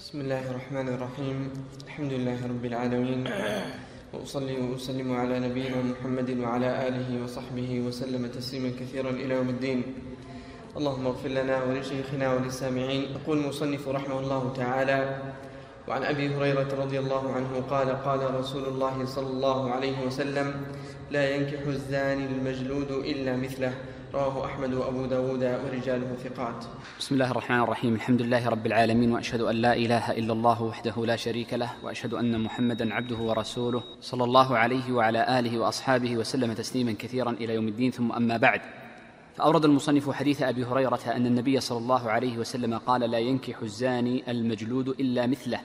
بسم الله الرحمن الرحيم. الحمد لله رب العالمين. وأصلي وأسلم على نبينا محمد وعلى آله وصحبه وسلم تسليما كثيرا إلى يوم الدين. اللهم اغفر لنا ولشيخنا وللسامعين. يقول المصنف رحمه الله تعالى وعن أبي هريرة رضي الله عنه قال قال رسول الله صلى الله عليه وسلم لا ينكح الزاني المجلود إلا مثله. رواه أحمد وأبو داود ورجاله ثقات. بسم الله الرحمن الرحيم. الحمد لله رب العالمين وأشهد أن لا إله إلا الله وحده لا شريك له وأشهد أن محمدا عبده ورسوله صلى الله عليه وعلى آله وأصحابه وسلم تسليما كثيرا إلى يوم الدين. ثم أما بعد فأورد المصنف حديث أبي هريرة أن النبي صلى الله عليه وسلم قال لا ينكح الزاني المجلود إلا مثله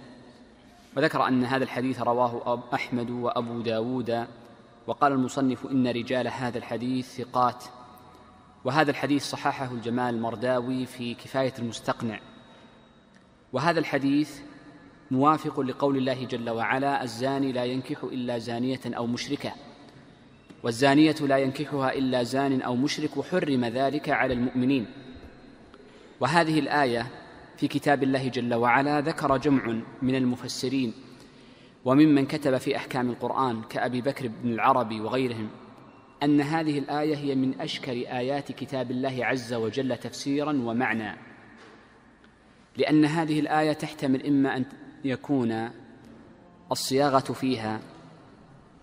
وذكر أن هذا الحديث رواه أحمد وأبو داود وقال المصنف إن رجال هذا الحديث ثقات وهذا الحديث صححه الجمال المرداوي في كفاية المستقنع. وهذا الحديث موافق لقول الله جل وعلا الزاني لا ينكح إلا زانية أو مشركة والزانية لا ينكحها إلا زان أو مشرك وحرم ذلك على المؤمنين. وهذه الآية في كتاب الله جل وعلا ذكر جمع من المفسرين وممن كتب في أحكام القرآن كأبي بكر بن العربي وغيرهم. أن هذه الآية هي من أشكر آيات كتاب الله عز وجل تفسيرا ومعنى. لأن هذه الآية تحتمل إما أن يكون الصياغة فيها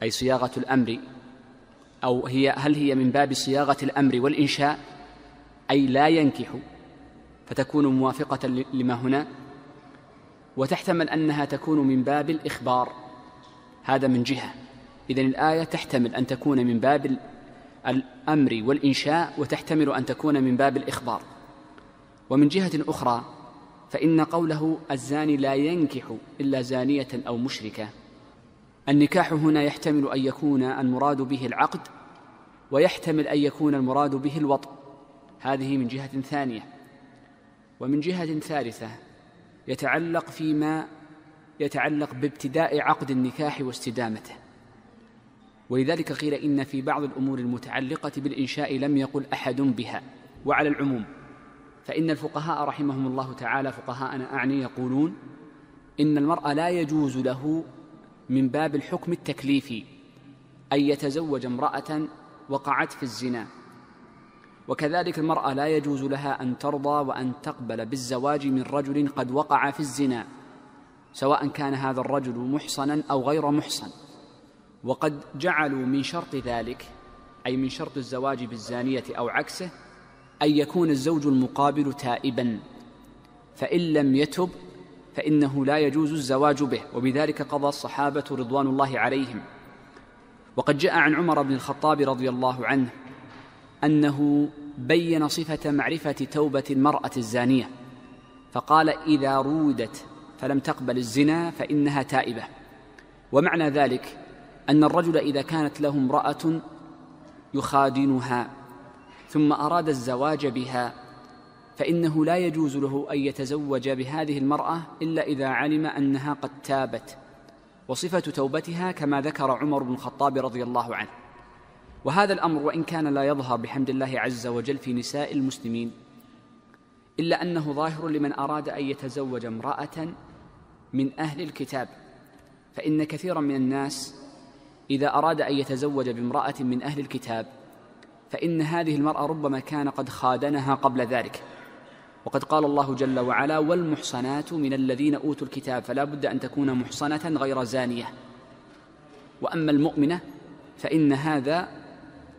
أي صياغة الأمر أو هي هل هي من باب صياغة الأمر والإنشاء؟ أي لا ينكح فتكون موافقة لما هنا. وتحتمل أنها تكون من باب الإخبار. هذا من جهة. إذن الآية تحتمل أن تكون من باب الأمر والإنشاء وتحتمل أن تكون من باب الإخبار. ومن جهة أخرى فإن قوله الزاني لا ينكح إلا زانية أو مشركة النكاح هنا يحتمل أن يكون المراد به العقد ويحتمل أن يكون المراد به الوطء. هذه من جهة ثانية. ومن جهة ثالثة يتعلق فيما يتعلق بابتداء عقد النكاح واستدامته. ولذلك قيل إن في بعض الأمور المتعلقة بالإنشاء لم يقل أحد بها وعلى العموم فإن الفقهاء رحمهم الله تعالى فقهاء أنا أعني يقولون إن المرأة لا يجوز له من باب الحكم التكليفي أن يتزوج امرأة وقعت في الزنا وكذلك المرأة لا يجوز لها أن ترضى وأن تقبل بالزواج من رجل قد وقع في الزنا سواء كان هذا الرجل محصنا أو غير محصن. وقد جعلوا من شرط ذلك أي من شرط الزواج بالزانية أو عكسه أن يكون الزوج المقابل تائبا. فإن لم يتب فإنه لا يجوز الزواج به وبذلك قضى الصحابة رضوان الله عليهم. وقد جاء عن عمر بن الخطاب رضي الله عنه أنه بين صفة معرفة توبة المرأة الزانية فقال إذا رودت فلم تقبل الزنا فإنها تائبة. ومعنى ذلك أن الرجل إذا كانت له امرأة يخادنها ثم أراد الزواج بها فإنه لا يجوز له أن يتزوج بهذه المرأة إلا إذا علم أنها قد تابت. وصفة توبتها كما ذكر عمر بن الخطاب رضي الله عنه. وهذا الأمر وإن كان لا يظهر بحمد الله عز وجل في نساء المسلمين إلا أنه ظاهر لمن أراد أن يتزوج امرأة من أهل الكتاب فإن كثيرا من الناس إذا أراد أن يتزوج بامرأة من أهل الكتاب فإن هذه المرأة ربما كان قد خادنها قبل ذلك. وقد قال الله جل وعلا والمحصنات من الذين أوتوا الكتاب فلا بد أن تكون محصنة غير زانية. وأما المؤمنة فإن هذا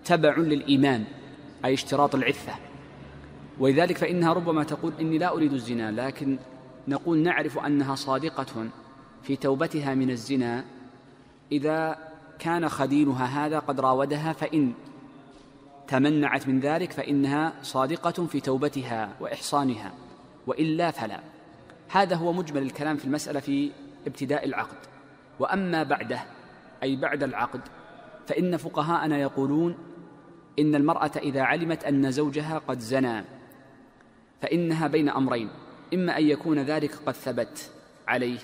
تبع للإيمان أي اشتراط العفة. ولذلك فإنها ربما تقول إني لا أريد الزنا لكن نقول نعرف أنها صادقة في توبتها من الزنا إذا كان خدينها هذا قد راودها فإن تمنعت من ذلك فإنها صادقة في توبتها وإحصانها وإلا فلا. هذا هو مجمل الكلام في المسألة في ابتداء العقد. وأما بعده أي بعد العقد فإن فقهاءنا يقولون إن المرأة إذا علمت أن زوجها قد زنى فإنها بين أمرين إما أن يكون ذلك قد ثبت عليه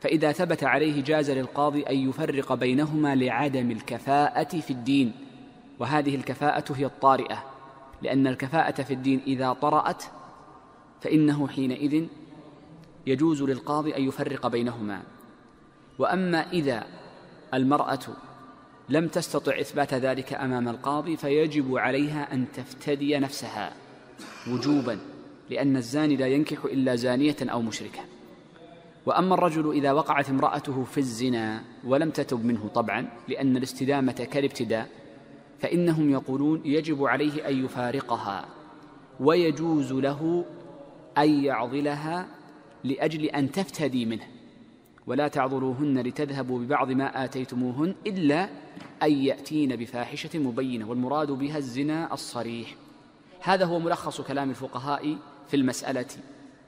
فإذا ثبت عليه جاز للقاضي أن يفرق بينهما لعدم الكفاءة في الدين وهذه الكفاءة هي الطارئة لأن الكفاءة في الدين إذا طرأت فإنه حينئذ يجوز للقاضي أن يفرق بينهما. وأما إذا المرأة لم تستطع إثبات ذلك أمام القاضي فيجب عليها أن تفتدي نفسها وجوبا لأن الزاني لا ينكح إلا زانية أو مشركة. وأما الرجل إذا وقعت امرأته في الزنا ولم تتب منه طبعا لأن الاستدامة كالابتداء فإنهم يقولون يجب عليه أن يفارقها ويجوز له أن يعضلها لأجل أن تفتدي منه. ولا تعضلوهن لتذهبوا ببعض ما آتيتموهن إلا أن يأتين بفاحشة مبينة والمراد بها الزنا الصريح. هذا هو ملخص كلام الفقهاء في المسألة.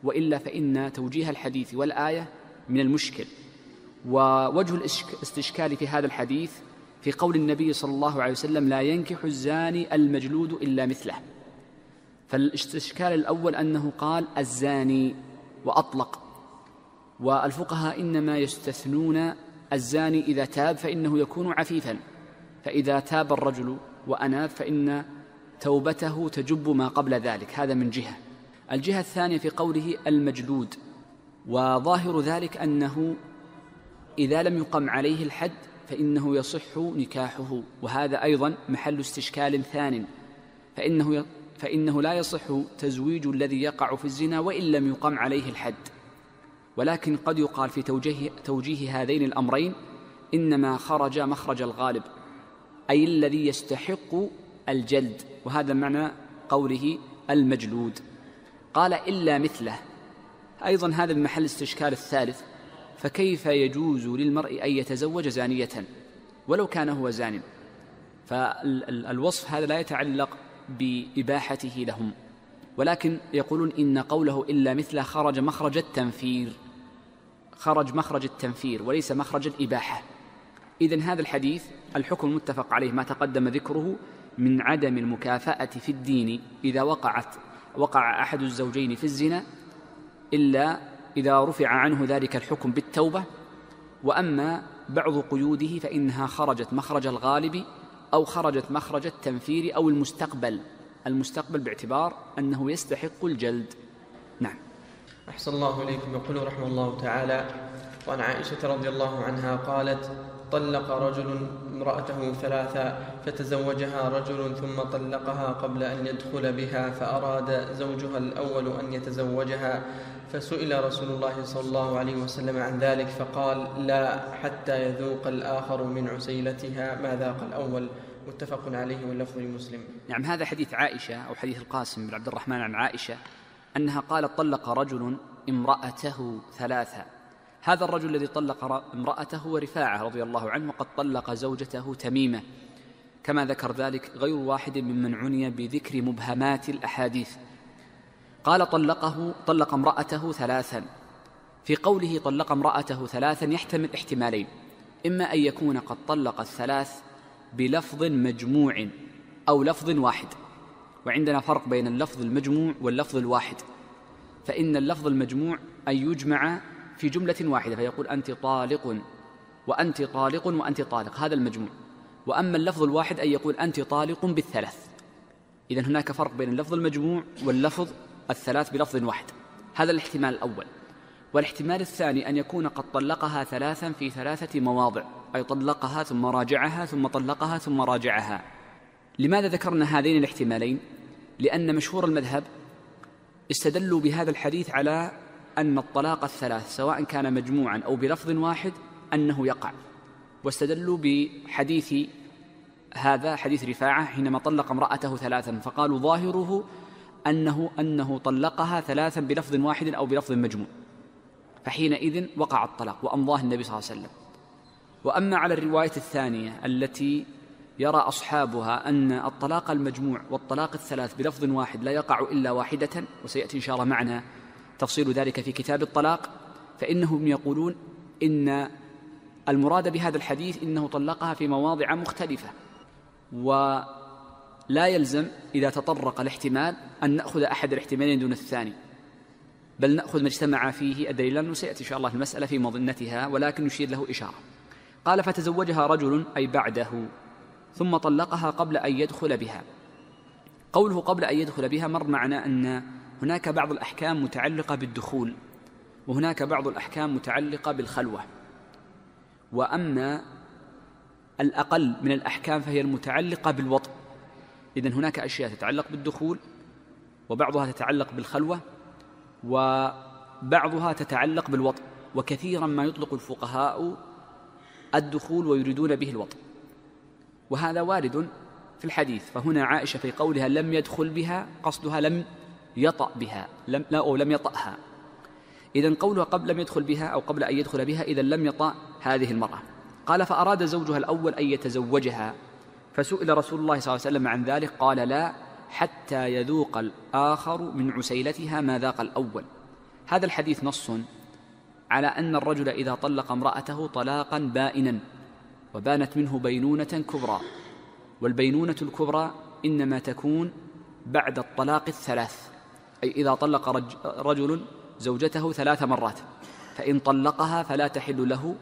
وإلا فإن توجيه الحديث والآية من المشكل. ووجه الاستشكال في هذا الحديث في قول النبي صلى الله عليه وسلم لا ينكح الزاني المجلود إلا مثله. فالاستشكال الأول أنه قال الزاني وأطلق. والفقهاء إنما يستثنون الزاني إذا تاب فإنه يكون عفيفا. فإذا تاب الرجل وأناب فإن توبته تجب ما قبل ذلك. هذا من جهة. الجهة الثانية في قوله المجلود وظاهر ذلك أنه إذا لم يقم عليه الحد فإنه يصح نكاحه وهذا أيضا محل استشكال ثان فإنه فإنه لا يصح تزويج الذي يقع في الزنا وإن لم يقم عليه الحد. ولكن قد يقال في توجيه, توجيه هذين الأمرين إنما خرج مخرج الغالب أي الذي يستحق الجلد وهذا معنى قوله المجلود. قال إلا مثله. أيضا هذا بمحل استشكال الثالث فكيف يجوز للمرء أن يتزوج زانية ولو كان هو زان؟ فالوصف هذا لا يتعلق بإباحته لهم ولكن يقولون إن قوله إلا مثله خرج مخرج التنفير خرج مخرج التنفير وليس مخرج الإباحة. إذن هذا الحديث الحكم المتفق عليه ما تقدم ذكره من عدم المكافأة في الدين إذا وقعت وقع أحد الزوجين في الزنا إلا إذا رفع عنه ذلك الحكم بالتوبة وأما بعض قيوده فإنها خرجت مخرج الغالب أو خرجت مخرج التنفير أو المستقبل المستقبل باعتبار أنه يستحق الجلد. نعم. أحسن الله إليكم. يقول رحمه الله تعالى وعن عائشة رضي الله عنها قالت طلق رجل امرأته ثلاثا فتزوجها رجل ثم طلقها قبل أن يدخل بها فأراد زوجها الأول أن يتزوجها. فسئل رسول الله صلى الله عليه وسلم عن ذلك فقال لا حتى يذوق الآخر من عسيلتها. ما ذاق الأول؟ متفق عليه واللفظ لمسلم. نعم هذا حديث عائشة أو حديث القاسم بن عبد الرحمن عن عائشة أنها قالت طلق رجل امرأته ثلاثا. هذا الرجل الذي طلق امرأته هو رفاعة رضي الله عنه وقد طلق زوجته تميمة. كما ذكر ذلك غير واحد ممن عني بذكر مبهمات الأحاديث. قال طلقه طلق امرأته ثلاثا. في قوله طلق امرأته ثلاثا يحتمل احتمالين. إما أن يكون قد طلق الثلاث بلفظ مجموع أو لفظ واحد. وعندنا فرق بين اللفظ المجموع واللفظ الواحد. فإن اللفظ المجموع أن يجمع في جملة واحدة فيقول أنت طالق وأنت طالق وأنت طالق هذا المجموع. وأما اللفظ الواحد أن يقول أنت طالق بالثلاث. إذا هناك فرق بين اللفظ المجموع واللفظ الثلاث بلفظ واحد. هذا الاحتمال الأول. والاحتمال الثاني أن يكون قد طلقها ثلاثا في ثلاثة مواضع أي طلقها ثم راجعها ثم طلقها ثم راجعها. لماذا ذكرنا هذين الاحتمالين؟ لأن مشهور المذهب استدلوا بهذا الحديث على أن الطلاق الثلاث سواء كان مجموعا أو بلفظ واحد أنه يقع. واستدلوا بحديث هذا حديث رفاعة حينما طلق امرأته ثلاثا فقالوا ظاهره أنه أنه طلقها ثلاثا بلفظ واحد أو بلفظ مجموع. فحينئذ وقع الطلاق وأمضاه النبي صلى الله عليه وسلم. وأما على الرواية الثانية التي يرى أصحابها أن الطلاق المجموع والطلاق الثلاث بلفظ واحد لا يقع إلا واحدة وسيأتي إن شاء الله معنا تفصيل ذلك في كتاب الطلاق فإنهم يقولون إن المراد بهذا الحديث إنه طلقها في مواضع مختلفة ولا يلزم إذا تطرق الاحتمال أن نأخذ أحد الاحتمالين دون الثاني بل نأخذ ما اجتمع فيه الدليل لأنه سيأتي إن شاء الله المسألة في مظنتها ولكن يشير له إشارة. قال فتزوجها رجل أي بعده ثم طلقها قبل أن يدخل بها. قوله قبل أن يدخل بها مر معنا أن هناك بعض الأحكام متعلقة بالدخول وهناك بعض الأحكام متعلقة بالخلوة. وأما الأقل من الأحكام فهي المتعلقة بالوطء. إذا هناك أشياء تتعلق بالدخول وبعضها تتعلق بالخلوة وبعضها تتعلق بالوطء. وكثيرا ما يطلق الفقهاء الدخول ويريدون به الوطء. وهذا وارد في الحديث. فهنا عائشة في قولها لم يدخل بها قصدها لم يطأ بها لم لا أو لم يطأها. إذا قولها قبل لم يدخل بها أو قبل أن يدخل بها إذا لم يطأ هذه المرأة. قال فأراد زوجها الأول أن يتزوجها. فسئل رسول الله صلى الله عليه وسلم عن ذلك قال لا حتى يذوق الآخر من عسيلتها ما ذاق الأول. هذا الحديث نص على أن الرجل إذا طلق امرأته طلاقا بائنا وبانت منه بينونة كبرى. والبينونة الكبرى إنما تكون بعد الطلاق الثلاث. أي إذا طلق رجل زوجته ثلاث مرات فإن طلقها فلا تحل له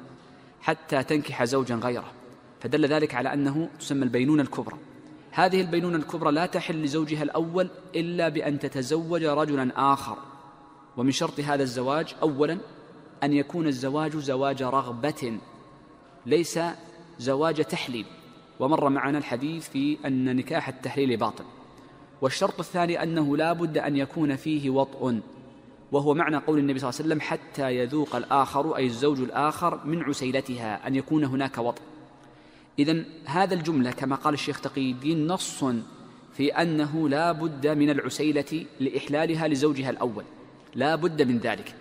حتى تنكح زوجا غيره. فدل ذلك على أنه تسمى البينونة الكبرى. هذه البينونة الكبرى لا تحل لزوجها الأول إلا بأن تتزوج رجلا آخر. ومن شرط هذا الزواج أولا أن يكون الزواج زواج رغبة ليس زواج تحليل. ومر معنا الحديث في أن نكاح التحليل باطل. والشرط الثاني أنه لا بد أن يكون فيه وطء وهو معنى قول النبي صلى الله عليه وسلم حتى يذوق الآخر أي الزوج الآخر من عسيلتها أن يكون هناك وطء. إذا هذا الجملة كما قال الشيخ تقي الدين نص في أنه لا بد من العسيلة لإحلالها لزوجها الأول. لا بد من ذلك.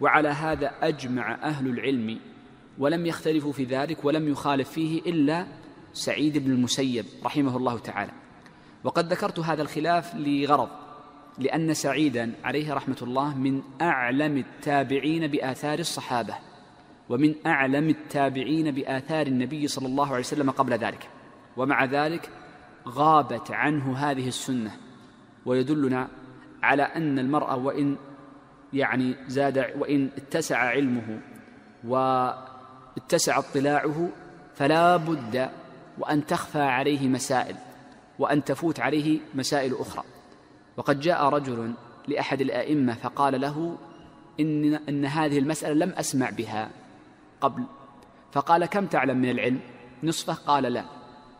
وعلى هذا أجمع أهل العلم ولم يختلفوا في ذلك ولم يخالف فيه إلا سعيد بن المسيب رحمه الله تعالى. وقد ذكرت هذا الخلاف لغرض لأن سعيدا عليه رحمة الله من أعلم التابعين بآثار الصحابة ومن أعلم التابعين بآثار النبي صلى الله عليه وسلم قبل ذلك. ومع ذلك غابت عنه هذه السنة ويدلنا على أن المرأة وإن يعني زاد وإن اتسع علمه واتسع اطلاعه فلا بد وأن تخفى عليه مسائل. وأن تفوت عليه مسائل أخرى. وقد جاء رجل لأحد الأئمة فقال له إن, إن هذه المسألة لم أسمع بها قبل. فقال كم تعلم من العلم؟ نصفه قال لا.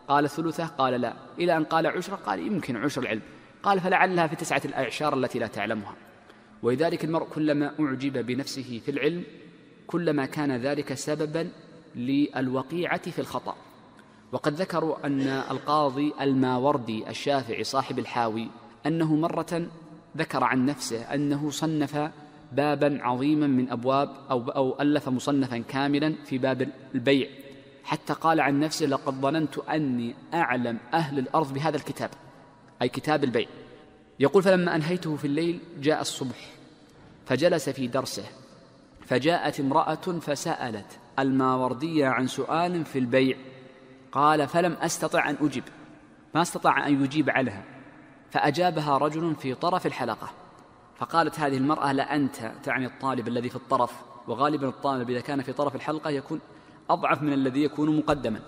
قال ثلثه قال لا. إلى أن قال عشرة قال يمكن عشر العلم قال فلعلها في تسعة الأعشار التي لا تعلمها. ولذلك المرء كلما أعجب بنفسه في العلم كلما كان ذلك سببا للوقيعة في الخطأ. وقد ذكروا أن القاضي الماوردي الشافعي صاحب الحاوي أنه مرة ذكر عن نفسه أنه صنف بابا عظيما من أبواب أو, أو ألف مصنفا كاملا في باب البيع. حتى قال عن نفسه لقد ظننت أني أعلم أهل الأرض بهذا الكتاب أي كتاب البيع. يقول فلما أنهيته في الليل جاء الصبح فجلس في درسه فجاءت امرأة فسألت الماوردية عن سؤال في البيع. قال فلم أستطع أن أجب ما استطاع أن يجيب عنها فأجابها رجل في طرف الحلقة فقالت هذه المرأة لأنت تعني الطالب الذي في الطرف وغالبا الطالب إذا كان في طرف الحلقة يكون أضعف من الذي يكون مقدما.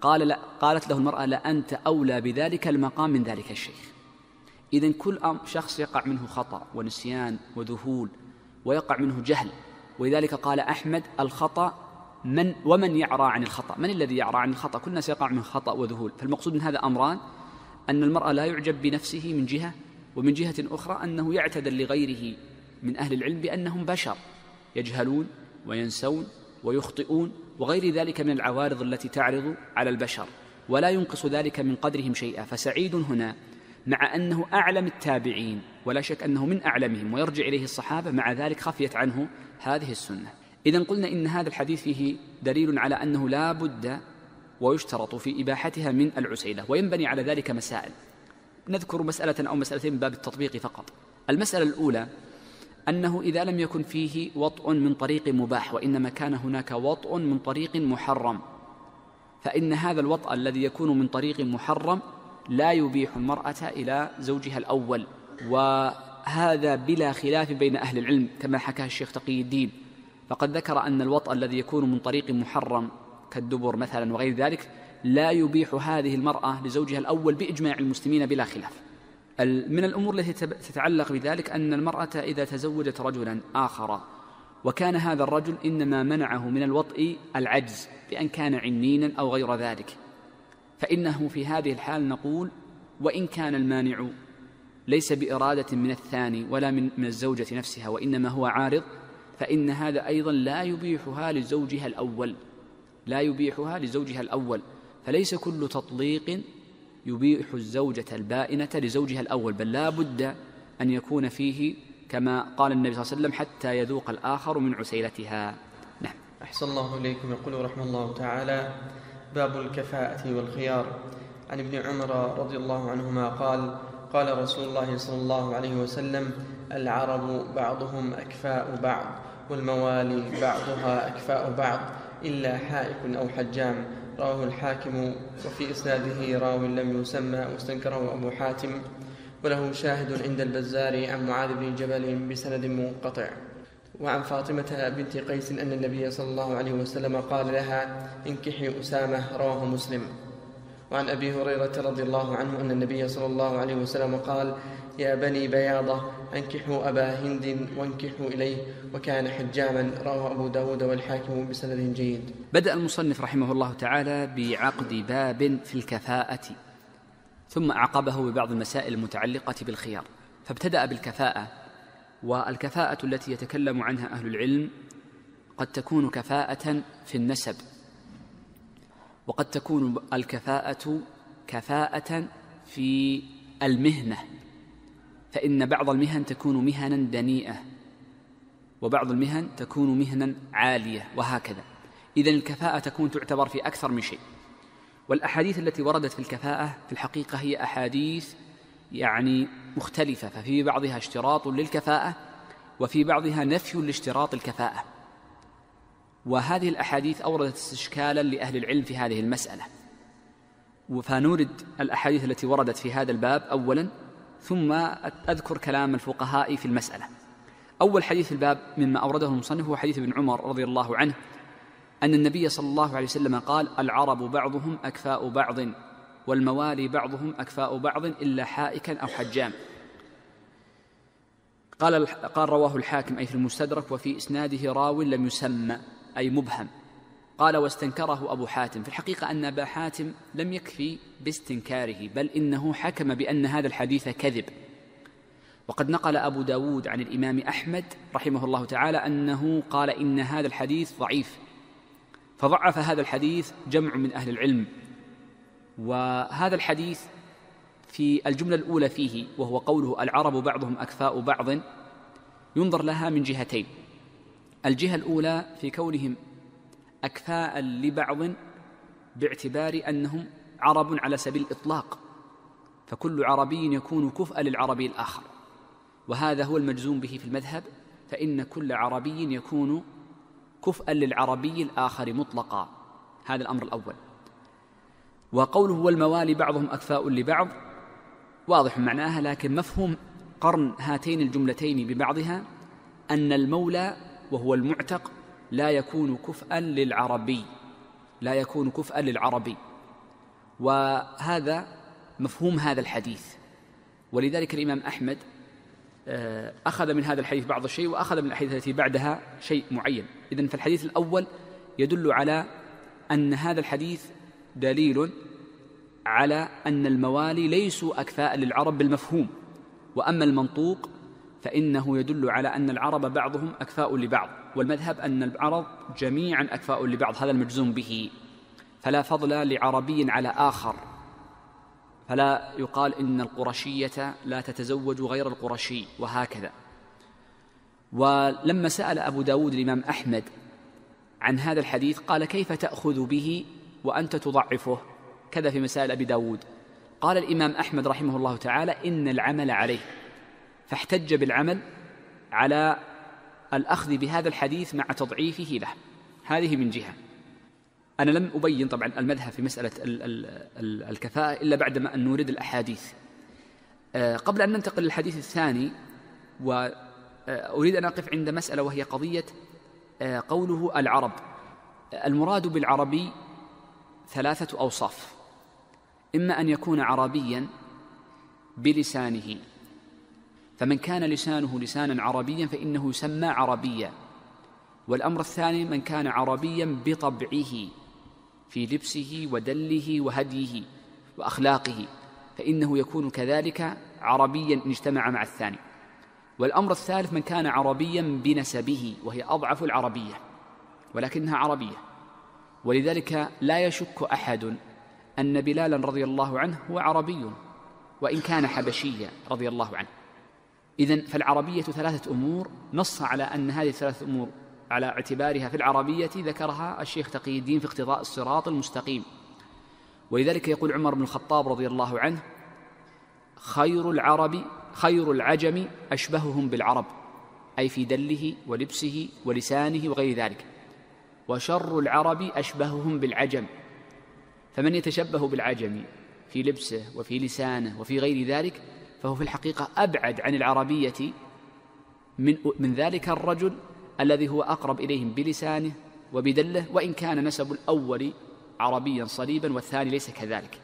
قال لا قالت له المرأة لأنت أولى بذلك المقام من ذلك الشيخ. إذا كل شخص يقع منه خطأ ونسيان وذهول ويقع منه جهل. ولذلك قال أحمد الخطأ من ومن يعرى عن الخطأ؟ من الذي يعرى عن الخطأ؟ كل الناس يقع من خطأ وذهول. فالمقصود من هذا أمران أن المرأة لا يعجب بنفسه من جهة ومن جهة أخرى أنه يعتذر لغيره من أهل العلم بأنهم بشر يجهلون وينسون ويخطئون وغير ذلك من العوارض التي تعرض على البشر ولا ينقص ذلك من قدرهم شيئا. فسعيد هنا مع أنه أعلم التابعين ولا شك أنه من أعلمهم ويرجع إليه الصحابة مع ذلك خفيت عنه هذه السنة. إذا قلنا إن هذا الحديث فيه دليل على أنه لا بد ويشترط في إباحتها من العسيلة وينبني على ذلك مسائل. نذكر مسألة أو مسألتين من باب التطبيق فقط. المسألة الأولى أنه إذا لم يكن فيه وطء من طريق مباح وإنما كان هناك وطء من طريق محرم. فإن هذا الوطء الذي يكون من طريق محرم لا يبيح المرأة إلى زوجها الأول. وهذا بلا خلاف بين أهل العلم كما حكاه الشيخ تقي الدين. فقد ذكر أن الوطأ الذي يكون من طريق محرم كالدبر مثلا وغير ذلك لا يبيح هذه المرأة لزوجها الأول بإجماع المسلمين بلا خلاف. من الأمور التي تتعلق بذلك أن المرأة إذا تزوجت رجلا آخر. وكان هذا الرجل إنما منعه من الوطء العجز بأن كان عنينا أو غير ذلك. فإنه في هذه الحال نقول وإن كان المانع ليس بإرادة من الثاني ولا من, من الزوجة نفسها وإنما هو عارض فإن هذا أيضا لا يبيحها لزوجها الأول. لا يبيحها لزوجها الأول. فليس كل تطليق يبيح الزوجة البائنة لزوجها الأول بل لا بد أن يكون فيه كما قال النبي صلى الله عليه وسلم حتى يذوق الآخر من عسيلتها. نعم. أحسن الله إليكم. يقول رحمه الله تعالى باب الكفاءة والخيار. عن ابن عمر رضي الله عنهما قال قال رسول الله صلى الله عليه وسلم العرب بعضهم أكفاء بعض. والموالي بعضها أكفاء بعض إلا حائك أو حجام. رواه الحاكم وفي إسناده راو لم يسمى واستنكره أبو حاتم. وله شاهد عند البزار عن معاذ بن جبل بسند منقطع. وعن فاطمة بنت قيس أن النبي صلى الله عليه وسلم قال لها انكحي أسامة رواه مسلم. وعن أبي هريرة رضي الله عنه أن النبي صلى الله عليه وسلم قال يا بني بياضة أنكحوا أبا هند وانكحوا إليه وكان حجاما رواه أبو داود والحاكم بسند جيد. بدأ المصنف رحمه الله تعالى بعقد باب في الكفاءة ثم أعقبه ببعض المسائل المتعلقة بالخيار فابتدأ بالكفاءة والكفاءة التي يتكلم عنها أهل العلم قد تكون كفاءة في النسب وقد تكون الكفاءة كفاءة في المهنة. فإن بعض المهن تكون مهنا دنيئة وبعض المهن تكون مهنا عالية وهكذا. إذا الكفاءة تكون تعتبر في أكثر من شيء. والأحاديث التي وردت في الكفاءة في الحقيقة هي أحاديث يعني مختلفة ففي بعضها اشتراط للكفاءة وفي بعضها نفي لاشتراط الكفاءة. وهذه الأحاديث أوردت استشكالا لأهل العلم في هذه المسألة. فنورد الأحاديث التي وردت في هذا الباب أولا ثم أذكر كلام الفقهاء في المسألة. أول حديث في الباب مما أورده المصنف هو حديث ابن عمر رضي الله عنه أن النبي صلى الله عليه وسلم قال العرب بعضهم أكفاء بعض والموالي بعضهم أكفاء بعض إلا حائكا أو حجام قال قال رواه الحاكم أي في المستدرك وفي إسناده راو لم يسمى أي مبهم. قال واستنكره أبو حاتم. في الحقيقة أن أبا حاتم لم يكفي باستنكاره بل إنه حكم بأن هذا الحديث كذب. وقد نقل أبو داود عن الإمام أحمد رحمه الله تعالى أنه قال إن هذا الحديث ضعيف. فضعف هذا الحديث جمع من أهل العلم. وهذا الحديث في الجملة الأولى فيه وهو قوله العرب بعضهم أكفاء بعض ينظر لها من جهتين. الجهة الأولى في كونهم أكفاء لبعض باعتبار أنهم عرب على سبيل الإطلاق فكل عربي يكون كفءا للعربي الآخر. وهذا هو المجزوم به في المذهب فإن كل عربي يكون كفءا للعربي الآخر مطلقا. هذا الأمر الأول. وقوله والموالي بعضهم أكفاء لبعض واضح معناها لكن مفهوم قرن هاتين الجملتين ببعضها أن المولى وهو المعتق لا يكون كفءا للعربي. لا يكون كفءا للعربي. وهذا مفهوم هذا الحديث. ولذلك الإمام أحمد آه، أخذ من هذا الحديث بعض الشيء وأخذ من الأحاديث التي بعدها شيء معين. إذن فالحديث الأول يدل على أن هذا الحديث دليل على أن الموالي ليسوا أكفاء للعرب بالمفهوم. وأما المنطوق فإنه يدل على أن العرب بعضهم أكفاء لبعض. والمذهب أن العرب جميعا أكفاء لبعض هذا المجزوم به. فلا فضل لعربي على آخر. فلا يقال إن القرشية لا تتزوج غير القرشي وهكذا. ولما سأل أبو داود الإمام أحمد عن هذا الحديث قال كيف تأخذ به وأنت تضعفه؟ كذا في مسائل أبي داود. قال الإمام أحمد رحمه الله تعالى إن العمل عليه. فاحتج بالعمل على الأخذ بهذا الحديث مع تضعيفه له. هذه من جهة. أنا لم أبين طبعا المذهب في مسألة الكفاءة إلا بعدما أن نورد الأحاديث. آه، قبل أن ننتقل للحديث الثاني وأريد أن أقف عند مسألة وهي قضية آه، قوله العرب. المراد بالعربي ثلاثة أوصاف. إما أن يكون عربيا بلسانه. فمن كان لسانه لسانا عربيا فإنه يسمى عربيا. والأمر الثاني من كان عربيا بطبعه في لبسه ودله وهديه وأخلاقه فإنه يكون كذلك عربيا إن اجتمع مع الثاني. والأمر الثالث من كان عربيا بنسبه وهي أضعف العربية ولكنها عربية. ولذلك لا يشك أحد أن بلالا رضي الله عنه هو عربي وإن كان حبشيا رضي الله عنه. إذن فالعربية ثلاثة أمور نص على أن هذه الثلاثة أمور على اعتبارها في العربية ذكرها الشيخ تقي الدين في اقتضاء الصراط المستقيم. ولذلك يقول عمر بن الخطاب رضي الله عنه خير العرب خير العجم أشبههم بالعرب أي في دله ولبسه ولسانه وغير ذلك وشر العرب أشبههم بالعجم فمن يتشبه بالعجم في لبسه وفي لسانه وفي غير ذلك فهو في الحقيقة أبعد عن العربية من من ذلك الرجل الذي هو أقرب إليهم بلسانه وبدله وإن كان نسب الأول عربيا صليبا والثاني ليس كذلك.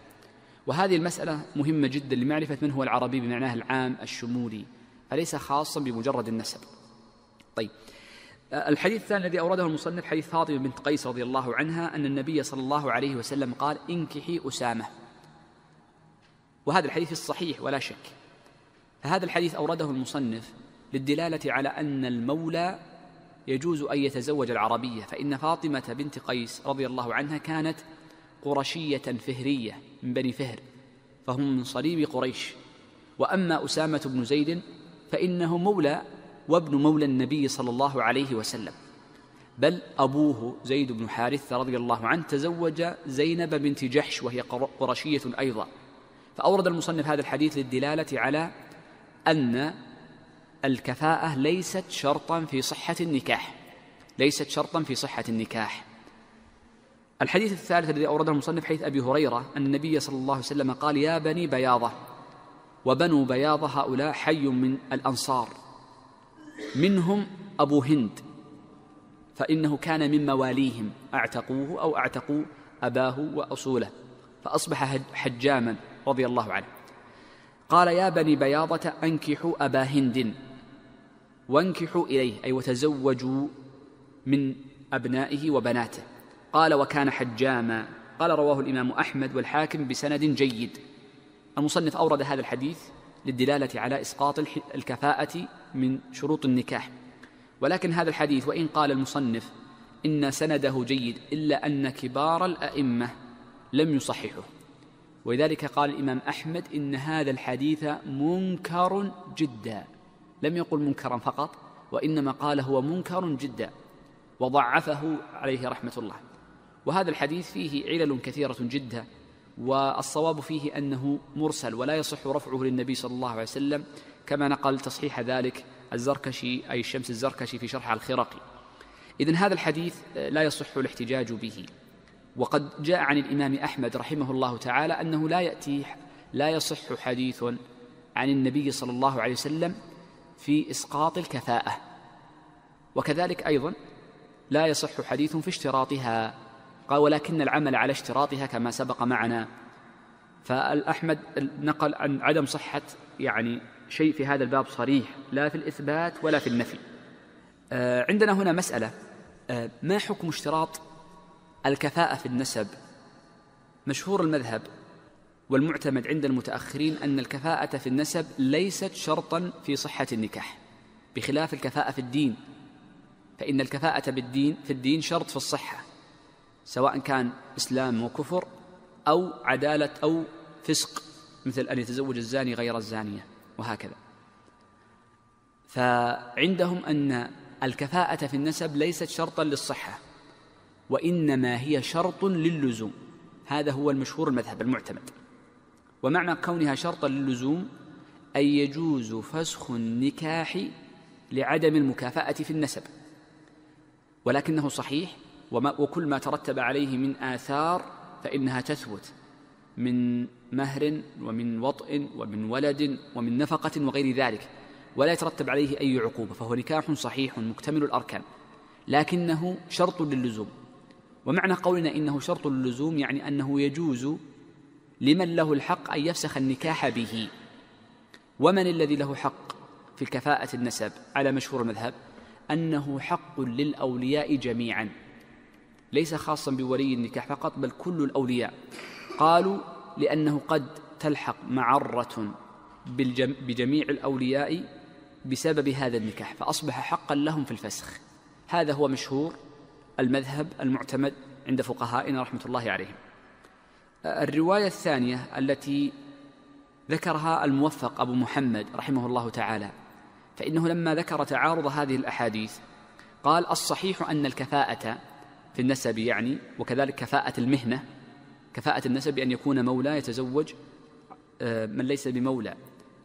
وهذه المسألة مهمة جدا لمعرفة من هو العربي بمعناه العام الشمولي فليس خاصا بمجرد النسب. طيب. الحديث الثاني الذي أورده المصنف حديث فاطمة بنت قيس رضي الله عنها أن النبي صلى الله عليه وسلم قال انكحي أسامة. وهذا الحديث الصحيح ولا شك. فهذا الحديث أورده المصنف للدلالة على أن المولى يجوز أن يتزوج العربية فإن فاطمة بنت قيس رضي الله عنها كانت قرشية فهرية من بني فهر فهم من صليب قريش. وأما أسامة بن زيد فإنه مولى وابن مولى النبي صلى الله عليه وسلم. بل أبوه زيد بن حارثة رضي الله عنه تزوج زينب بنت جحش وهي قرشية أيضا. فأورد المصنف هذا الحديث للدلالة على أن الكفاءة ليست شرطا في صحة النكاح. ليست شرطا في صحة النكاح. الحديث الثالث الذي أورده المصنف حديث أبي هريرة أن النبي صلى الله عليه وسلم قال يا بني بياضة وبنو بياضة هؤلاء حي من الأنصار. منهم أبو هند فإنه كان من مواليهم. أعتقوه أو أعتقوا أباه وأصوله. فأصبح حجاما رضي الله عنه. قال يا بني بياضة أنكحوا أبا هند. وانكحوا إليه أي وتزوجوا من أبنائه وبناته. قال وكان حجاما. قال رواه الإمام أحمد والحاكم بسند جيد. المصنف أورد هذا الحديث للدلالة على إسقاط الكفاءة من شروط النكاح. ولكن هذا الحديث وإن قال المصنف إن سنده جيد إلا أن كبار الأئمة لم يصححه ولذلك قال الإمام أحمد إن هذا الحديث منكر جدا. لم يقل منكرا فقط وإنما قال هو منكر جدا. وضعفه عليه رحمة الله. وهذا الحديث فيه علل كثيرة جدا والصواب فيه أنه مرسل ولا يصح رفعه للنبي صلى الله عليه وسلم كما نقل تصحيح ذلك الزركشي أي الشمس الزركشي في شرح الخرقي. إذن هذا الحديث لا يصح الاحتجاج به. وقد جاء عن الإمام أحمد رحمه الله تعالى أنه لا يأتي لا يصح حديث عن النبي صلى الله عليه وسلم في إسقاط الكفاءة. وكذلك أيضا لا يصح حديث في اشتراطها. قال ولكن العمل على اشتراطها كما سبق معنا. فالأحمد نقل عن عدم صحة يعني شيء في هذا الباب صريح لا في الإثبات ولا في النفي. آه، عندنا هنا مسألة آه، ما حكم اشتراط الكفاءة في النسب. مشهور المذهب والمعتمد عند المتأخرين أن الكفاءة في النسب ليست شرطا في صحة النكاح بخلاف الكفاءة في الدين. فإن الكفاءة بالدين في الدين شرط في الصحة سواء كان إسلام وكفر أو عدالة أو فسق مثل أن يتزوج الزاني غير الزانية وهكذا. فعندهم أن الكفاءة في النسب ليست شرطا للصحة. وإنما هي شرط للزوم. هذا هو المشهور المذهب المعتمد. ومعنى كونها شرطا للزوم أن يجوز فسخ النكاح لعدم المكافأة في النسب. ولكنه صحيح وما وكل ما ترتب عليه من آثار فإنها تثبت من مهر ومن وطء ومن ولد ومن نفقة وغير ذلك. ولا يترتب عليه أي عقوبة فهو نكاح صحيح مكتمل الأركان. لكنه شرط للزوم. ومعنى قولنا إنه شرط للزوم يعني أنه يجوز لمن له الحق أن يفسخ النكاح به. ومن الذي له حق في الكفاءة النسب على مشهور المذهب أنه حق للأولياء جميعا. ليس خاصا بولي النكاح فقط بل كل الأولياء. قالوا لأنه قد تلحق معرة بجميع الأولياء بسبب هذا النكاح فأصبح حقا لهم في الفسخ. هذا هو مشهور. المذهب المعتمد عند فقهائنا رحمة الله عليهم. الرواية الثانية التي ذكرها الموفق أبو محمد رحمه الله تعالى فإنه لما ذكر تعارض هذه الأحاديث قال الصحيح أن الكفاءة في النسب يعني وكذلك كفاءة المهنة كفاءة النسب بأن يكون مولى يتزوج آه، من ليس بمولى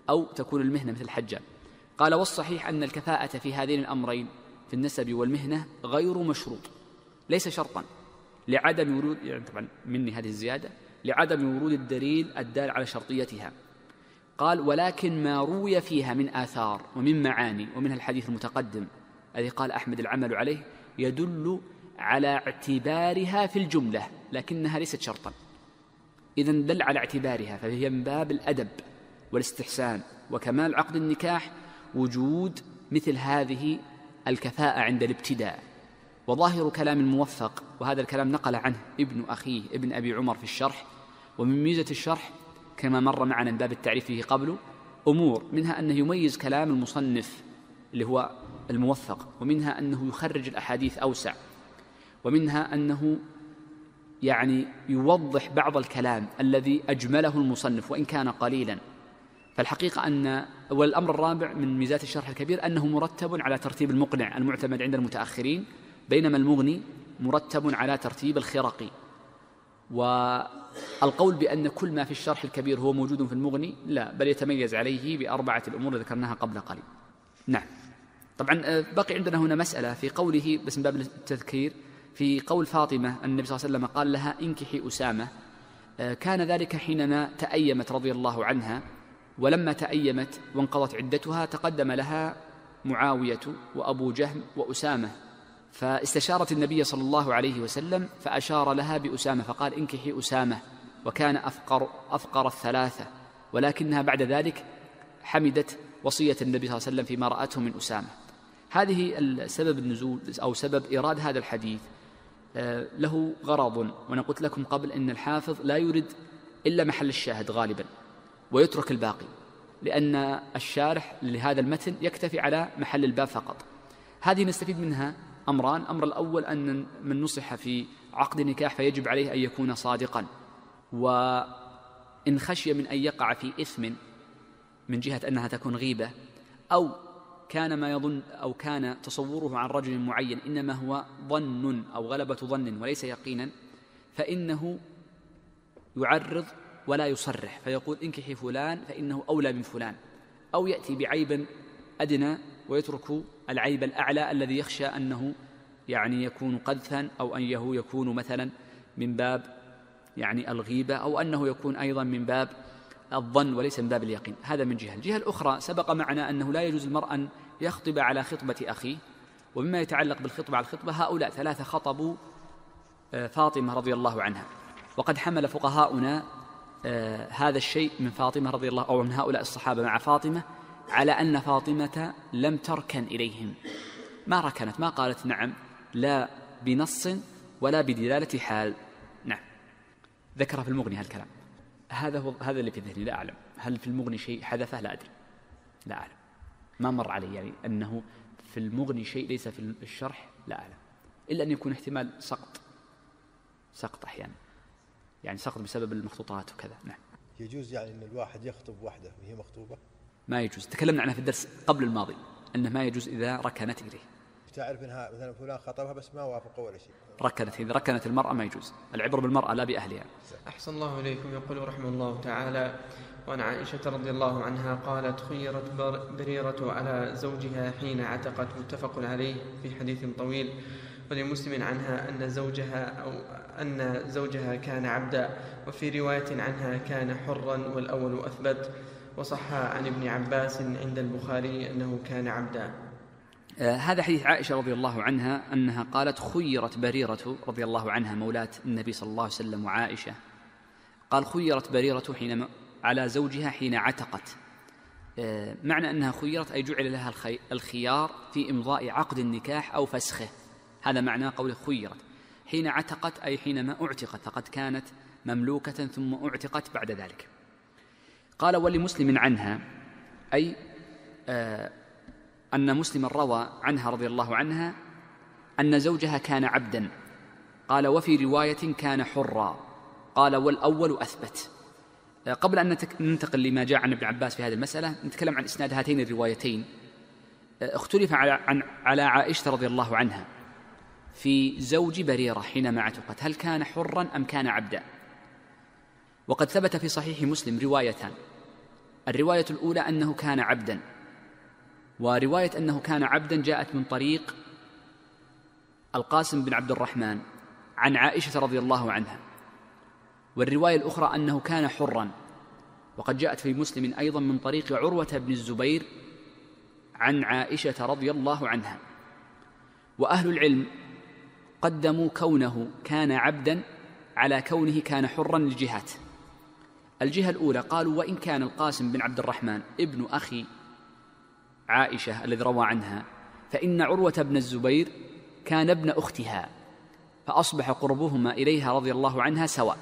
أو تكون المهنة مثل الحجاب قال والصحيح أن الكفاءة في هذين الأمرين في النسب والمهنة غير مشروط. ليس شرطا. لعدم ورود يعني طبعا مني هذه الزيادة لعدم ورود الدليل الدال على شرطيتها. قال ولكن ما روي فيها من آثار ومن معاني ومنها الحديث المتقدم الذي قال أحمد العمل عليه يدل على اعتبارها في الجملة لكنها ليست شرطا. إذا دل على اعتبارها فهي من باب الأدب والاستحسان وكمال عقد النكاح وجود مثل هذه الكفاءة عند الابتداء. وظاهر كلام الموفق وهذا الكلام نقل عنه ابن أخيه ابن أبي عمر في الشرح. ومن ميزة الشرح كما مر معنا من باب التعريف فيه قبل أمور منها أنه يميز كلام المصنف اللي هو الموفق ومنها أنه يخرج الأحاديث أوسع ومنها أنه يعني يوضح بعض الكلام الذي أجمله المصنف وإن كان قليلا. فالحقيقة أن والأمر الرابع من ميزات الشرح الكبير أنه مرتب على ترتيب المقنع المعتمد عند المتأخرين بينما المغني مرتب على ترتيب الخرقي والقول بأن كل ما في الشرح الكبير هو موجود في المغني لا بل يتميز عليه بأربعة الأمور ذكرناها قبل قليل. نعم. طبعا آه، بقي عندنا هنا مسألة في قوله بس من باب التذكير في قول فاطمة النبي صلى الله عليه وسلم قال لها انكحي أسامة. آه، كان ذلك حينما تأيمت رضي الله عنها ولما تأيمت وانقضت عدتها تقدم لها معاوية وأبو جهم وأسامة. فاستشارت النبي صلى الله عليه وسلم فأشار لها بأسامة فقال انكحي أسامة وكان أفقر أفقر الثلاثة ولكنها بعد ذلك حمدت وصية النبي صلى الله عليه وسلم فيما رأته من أسامة. هذه السبب النزول أو سبب إيراد هذا الحديث. آه، له غرض وأنا قلت لكم قبل أن الحافظ لا يرد إلا محل الشاهد غالبا ويترك الباقي لأن الشارح لهذا المتن يكتفي على محل الباب فقط. هذه نستفيد منها أمران. الأمر الأول أن من نصح في عقد نكاح فيجب عليه أن يكون صادقا. وإن خشي من أن يقع في إثم من جهة أنها تكون غيبة أو كان ما يظن أو كان تصوره عن رجل معين إنما هو ظن أو غلبة ظن وليس يقينا فإنه يعرض ولا يصرح فيقول انكحي فلان فإنه أولى من فلان أو يأتي بعيب أدنى ويترك العيب الأعلى الذي يخشى أنه يعني يكون قذفا أو أنه يكون مثلا من باب يعني الغيبة أو أنه يكون أيضا من باب الظن وليس من باب اليقين. هذا من جهة. الجهة الأخرى سبق معنا أنه لا يجوز المرء أن يخطب على خطبة أخيه ومما يتعلق بالخطبة على الخطبة هؤلاء ثلاثة خطبوا آه، فاطمة رضي الله عنها. وقد حمل فقهاؤنا آه، هذا الشيء من فاطمة رضي الله أو من هؤلاء الصحابة مع فاطمة على أن فاطمة لم تركن إليهم. ما ركنت؟ ما قالت نعم لا بنص ولا بدلالة حال. نعم. ذكر في المغني هالكلام. هذا هو هذا اللي في ذهني لا أعلم. هل في المغني شيء حذفه؟ لا أدري. لا أعلم. ما مر علي يعني أنه في المغني شيء ليس في الشرح؟ لا أعلم. إلا أن يكون احتمال سقط. سقط أحيانا. يعني سقط بسبب المخطوطات وكذا. نعم. يجوز يعني أن الواحد يخطب وحده وهي مخطوبة؟ ما يجوز. تكلمنا عنها في الدرس قبل الماضي أنه ما يجوز إذا ركنت إليه. تعرف إنها مثلا فلان خطبها بس ما وافقوا ولا شيء. ركنت إذا ركنت المرأة ما يجوز. العبرة بالمرأة لا بأهلها. أحسن الله إليكم يقول رحمه الله تعالى وعن عائشة رضي الله عنها قالت خيرت بريرة على زوجها حين عتقت متفق عليه في حديث طويل. ولمسلم عنها أن زوجها أو أن زوجها كان عبدا وفي رواية عنها كان حرا والأول أثبت. وصح عن ابن عباس عند البخاري أنه كان عبدا. آه هذا حديث عائشة رضي الله عنها أنها قالت خيرت بريرة رضي الله عنها مولاة النبي صلى الله عليه وسلم وعائشة. قال خيرت بريرة حين على زوجها حين عتقت. آه، معنى أنها خيرت أي جعل لها الخيار في إمضاء عقد النكاح أو فسخه. هذا معنى قول خيرت. حين عتقت أي حينما أعتقت فقد كانت مملوكة ثم أعتقت بعد ذلك. قال ولمسلم عنها أي آه أن مسلما روى عنها رضي الله عنها أن زوجها كان عبدا. قال وفي رواية كان حرا. قال والأول أثبت. آه، قبل أن ننتقل لما جاء عن ابن عباس في هذه المسألة نتكلم عن إسناد هاتين الروايتين. آه، اختلف على عن على عائشة رضي الله عنها. في زوج بريرة حينما اعتقت هل كان حرا أم كان عبدا؟ وقد ثبت في صحيح مسلم روايتان. الرواية الأولى أنه كان عبدا. ورواية أنه كان عبدا جاءت من طريق القاسم بن عبد الرحمن عن عائشة رضي الله عنها. والرواية الأخرى أنه كان حرا. وقد جاءت في مسلم أيضا من طريق عروة بن الزبير عن عائشة رضي الله عنها. وأهل العلم قدموا كونه كان عبدا على كونه كان حرا للجهات. الجهة الأولى قالوا وإن كان القاسم بن عبد الرحمن ابن أخي عائشة الذي روى عنها فإن عروة بن الزبير كان ابن أختها فأصبح قربهما إليها رضي الله عنها سواء.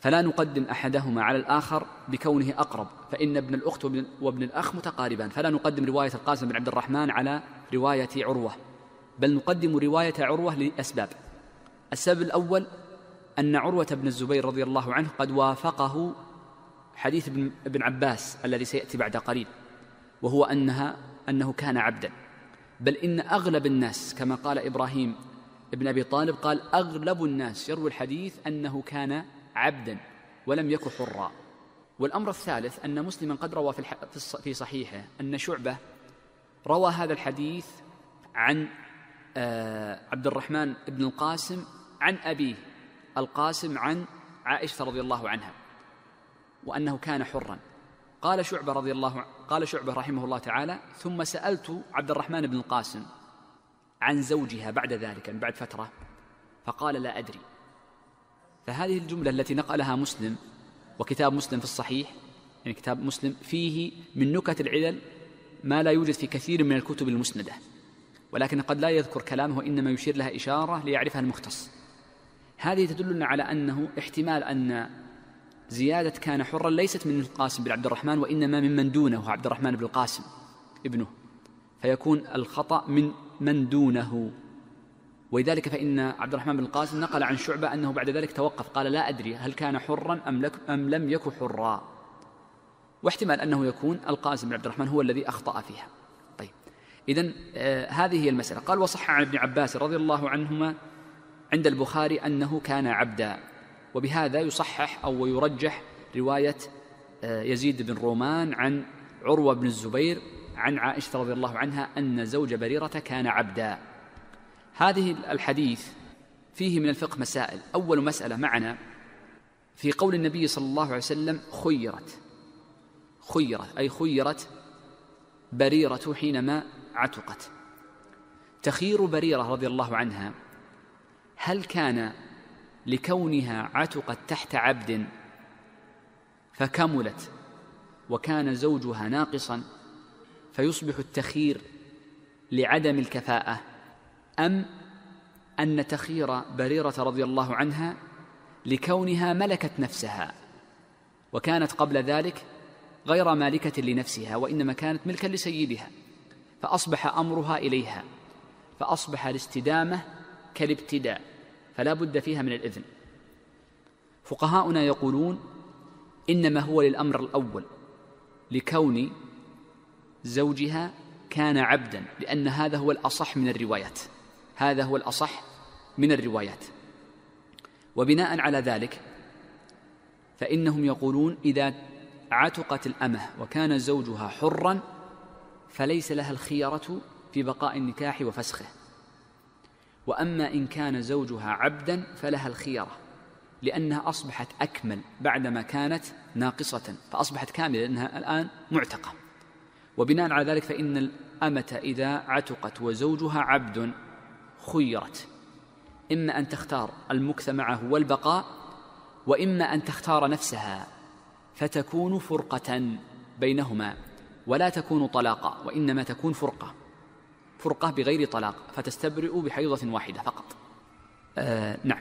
فلا نقدم أحدهما على الآخر بكونه أقرب فإن ابن الأخت وابن الأخ متقاربان. فلا نقدم رواية القاسم بن عبد الرحمن على رواية عروة بل نقدم رواية عروة لأسباب السبب الأول أن عروة بن الزبير رضي الله عنه قد وافقه حديث ابن عباس الذي سيأتي بعد قليل وهو أنها أنه كان عبدا. بل إن أغلب الناس كما قال إبراهيم ابن أبي طالب قال أغلب الناس يروي الحديث أنه كان عبدا ولم يك حرا. والأمر الثالث أن مسلما قد روى في, في صحيحه أن شعبة روى هذا الحديث عن آه، عبد الرحمن بن القاسم عن أبيه القاسم عن عائشة رضي الله عنها وأنه كان حرا. قال شعبة رضي الله قال شعبة رحمه الله تعالى ثم سألت عبد الرحمن بن القاسم عن زوجها بعد ذلك بعد فترة فقال لا أدري فهذه الجملة التي نقلها مسلم وكتاب مسلم في الصحيح يعني كتاب مسلم فيه من نكت العلل ما لا يوجد في كثير من الكتب المسندة ولكن قد لا يذكر كلامه وإنما يشير لها إشارة ليعرفها المختص. هذه تدلنا على أنه احتمال أن زيادة كان حرا ليست من القاسم بن عبد الرحمن وإنما ممن دونه عبد الرحمن بن القاسم ابنه. فيكون الخطأ من من دونه. ولذلك فإن عبد الرحمن بن القاسم نقل عن شعبة أنه بعد ذلك توقف قال لا أدري هل كان حرا أم, لك أم لم يك حرا. واحتمال أنه يكون القاسم بن عبد الرحمن هو الذي أخطأ فيها. طيب. إذن آه هذه هي المسألة. قال وصح عن ابن عباس رضي الله عنهما عند البخاري أنه كان عبدا وبهذا يصحح أو يرجح رواية آه، يزيد بن رومان عن عروة بن الزبير عن عائشة رضي الله عنها أن زوج بريرة كان عبدا. هذه الحديث فيه من الفقه مسائل. أول مسألة معنا في قول النبي صلى الله عليه وسلم خيرت. خيرت أي خيرت بريرة حينما عتقت. تخير بريرة رضي الله عنها هل كان لكونها عتقت تحت عبد فكملت وكان زوجها ناقصا فيصبح التخيير لعدم الكفاءة أم أن تخير بريرة رضي الله عنها لكونها ملكت نفسها وكانت قبل ذلك غير مالكة لنفسها وإنما كانت ملكا لسيدها فأصبح أمرها إليها فأصبح الاستدامه كالابتداء فلا بد فيها من الإذن. فقهاؤنا يقولون إنما هو للأمر الأول لكون زوجها كان عبدا لأن هذا هو الأصح من الروايات. هذا هو الأصح من الروايات. وبناء على ذلك فإنهم يقولون إذا عتقت الأمة وكان زوجها حرا فليس لها الخيرة في بقاء النكاح وفسخه. وأما إن كان زوجها عبدا فلها الخيره لأنها أصبحت أكمل بعدما كانت ناقصة فأصبحت كاملة لأنها الآن معتقة. وبناء على ذلك فإن الأمة إذا عتقت وزوجها عبد خيرت. إما أن تختار المكث معه والبقاء وإما أن تختار نفسها فتكون فرقة بينهما ولا تكون طلاقا وإنما تكون فرقة. فرقة بغير طلاق فتستبرئ بحيضة واحدة فقط. آه نعم.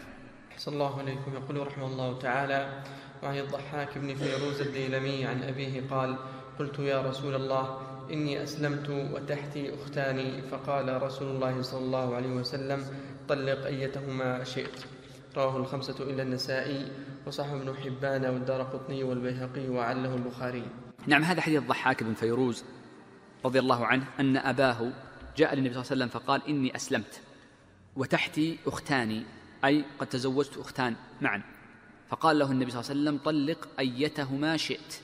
أحسن الله عليكم. يقول رحمه الله تعالى وعن الضحاك بن فيروز الديلمي عن أبيه قال قلت يا رسول الله إني أسلمت وتحتي أختان فقال رسول الله صلى الله عليه وسلم طلق أيتهما شئت رواه الخمسة إلا النسائي وصححه ابن حبان والدار قطني والبيهقي وعله البخاري. نعم هذا حديث الضحاك بن فيروز رضي الله عنه أن أباه جاء للنبي صلى الله عليه وسلم فقال إني أسلمت وتحتي أختان أي قد تزوجت أختان معا. فقال له النبي صلى الله عليه وسلم طلق أيتهما شئت.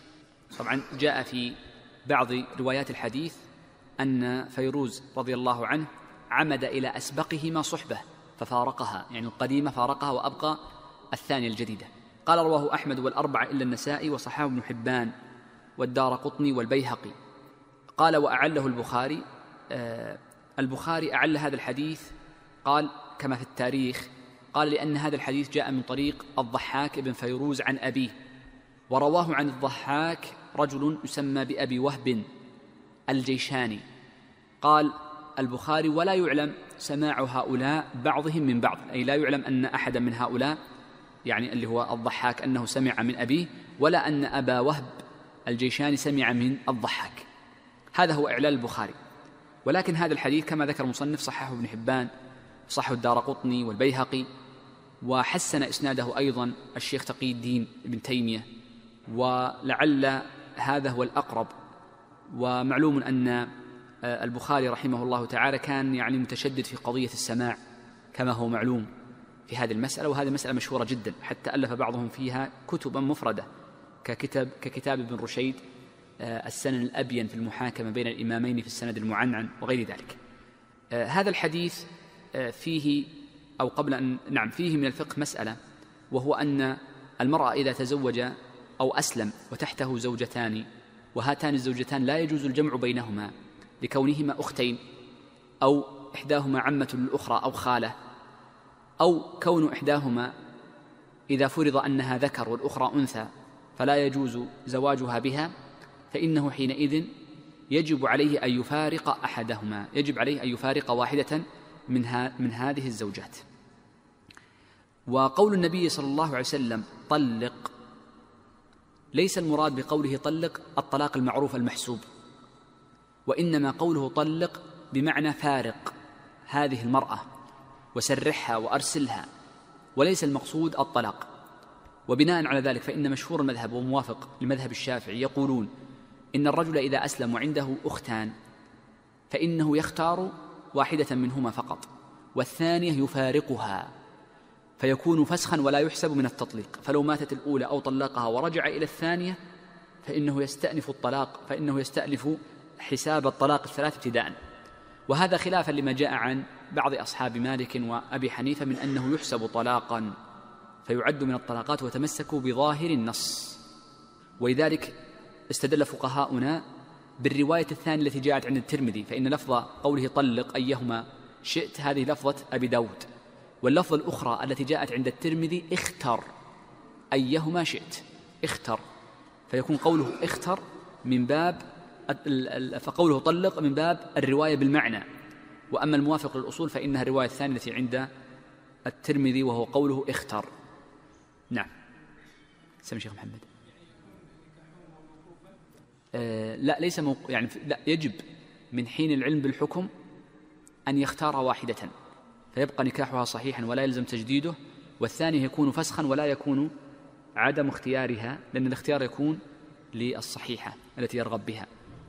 طبعا جاء في بعض روايات الحديث أن فيروز رضي الله عنه عمد إلى أسبقهما صحبة ففارقها يعني القديمة فارقها وأبقى الثانية الجديدة. قال رواه أحمد والأربعة إلا النسائي وصححه ابن حبان والدار قطني والبيهقي. قال وأعله البخاري آه البخاري أعل هذا الحديث قال كما في التاريخ قال لأن هذا الحديث جاء من طريق الضحاك بن فيروز عن أبيه. ورواه عن الضحاك رجل يسمى بأبي وهب الجيشاني. قال البخاري ولا يعلم سماع هؤلاء بعضهم من بعض أي لا يعلم أن أحدا من هؤلاء يعني اللي هو الضحاك أنه سمع من أبيه ولا أن أبا وهب الجيشاني سمع من الضحاك. هذا هو إعلال البخاري. ولكن هذا الحديث كما ذكر المصنف صححه ابن حبان صحه الدار قطني والبيهقي وحسن إسناده أيضا الشيخ تقي الدين ابن تيمية ولعل هذا هو الأقرب. ومعلوم أن آه، البخاري رحمه الله تعالى كان يعني متشدد في قضية السماع كما هو معلوم في هذه المسألة وهذه مسألة مشهورة جدا حتى ألف بعضهم فيها كتبا مفردة ككتاب ككتاب ابن رشيد السنن الأبين في المحاكمة بين الإمامين في السند المعنعن وغير ذلك. آه، هذا الحديث فيه أو قبل أن نعم فيه من الفقه مسألة وهو أن المرأة إذا تزوج أو أسلم وتحته زوجتان وهاتان الزوجتان لا يجوز الجمع بينهما لكونهما أختين أو إحداهما عمة للأخرى أو خالة أو كون إحداهما إذا فرض أنها ذكر والأخرى أنثى فلا يجوز زواجها بها فإنه حينئذ يجب عليه أن يفارق أحدهما يجب عليه أن يفارق واحدة من, من هذه الزوجات. وقول النبي صلى الله عليه وسلم طلق ليس المراد بقوله طلق الطلاق المعروف المحسوب وإنما قوله طلق بمعنى فارق هذه المرأة وسرحها وأرسلها وليس المقصود الطلاق. وبناء على ذلك فإن مشهور المذهب وموافق لمذهب الشافعي يقولون إن الرجل إذا أسلم وعنده أختان فإنه يختار واحدة منهما فقط والثانية يفارقها فيكون فسخا ولا يحسب من التطليق فلو ماتت الأولى أو طلقها ورجع إلى الثانية فإنه يستأنف الطلاق فإنه يستأنف حساب الطلاق الثلاث ابتداء. وهذا خلافا لما جاء عن بعض أصحاب مالك وأبي حنيفة من أنه يحسب طلاقا فيعد من الطلاقات وتمسكوا بظاهر النص. ولذلك استدل فقهاؤنا بالرواية الثانية التي جاءت عند الترمذي فإن لفظ قوله طلق أيهما شئت هذه لفظة أبي داود. واللفظة الأخرى التي جاءت عند الترمذي اختر أيهما شئت اختر. فيكون قوله اختر من باب فقوله طلق من باب الرواية بالمعنى. وأما الموافق للأصول فإنها الرواية الثانية التي عند الترمذي وهو قوله اختر. نعم. سمي شيخ محمد. لا ليس موق... يعني لا يجب من حين العلم بالحكم أن يختار واحدة فيبقى نكاحها صحيحا ولا يلزم تجديده والثاني يكون فسخا ولا يكون عدم اختيارها لأن الاختيار يكون للصحيحة التي يرغب بها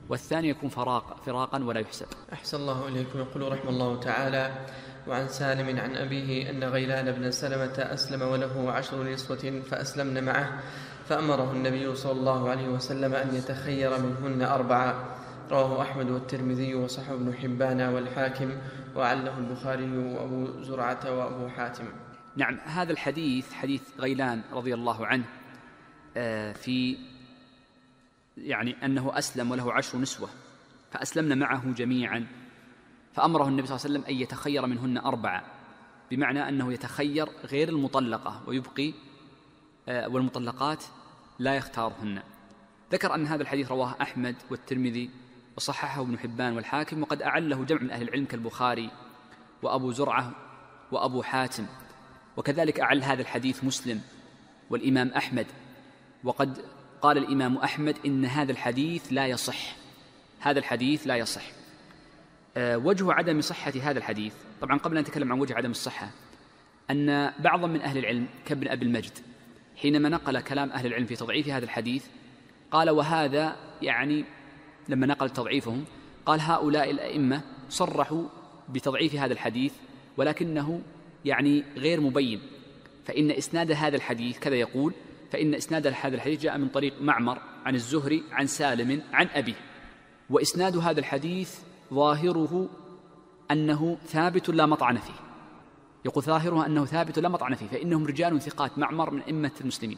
والثاني يكون فراق فراقا ولا يحسب. أحسن الله إليكم. يقول رحمه الله تعالى وعن سالم عن أبيه أن غيلان بن سلمة أسلم وله عشر نسوة فأسلمن معه. فأمره النبي صلى الله عليه وسلم أن يتخير منهن أربعة. رواه أحمد والترمذي وصححه ابن حبان والحاكم وعله البخاري وأبو زرعة وأبو حاتم. نعم هذا الحديث حديث غيلان رضي الله عنه آه، في يعني أنه أسلم وله عشر نسوة فأسلمن معه جميعا. فأمره النبي صلى الله عليه وسلم أن يتخير منهن أربعة بمعنى أنه يتخير غير المطلقة ويبقي والمطلقات لا يختارهن. ذكر أن هذا الحديث رواه أحمد والترمذي وصححه ابن حبان والحاكم وقد أعله جمع من أهل العلم كالبخاري وأبو زرعة وأبو حاتم. وكذلك أعل هذا الحديث مسلم والإمام أحمد. وقد قال الإمام أحمد إن هذا الحديث لا يصح. هذا الحديث لا يصح. أه وجه عدم صحة هذا الحديث طبعا قبل أن نتكلم عن وجه عدم الصحة أن بعضا من أهل العلم كابن أبي المجد حينما نقل كلام أهل العلم في تضعيف هذا الحديث قال وهذا يعني لما نقل تضعيفهم قال هؤلاء الأئمة صرحوا بتضعيف هذا الحديث ولكنه يعني غير مبين. فإن إسناد هذا الحديث كذا يقول فإن إسناد هذا الحديث جاء من طريق معمر عن الزهري عن سالم عن أبيه. وإسناد هذا الحديث ظاهره أنه ثابت لا مطعن فيه. يقول ظاهره أنه ثابت لا مطعن فيه فإنهم رجال ثقات معمر من أئمة المسلمين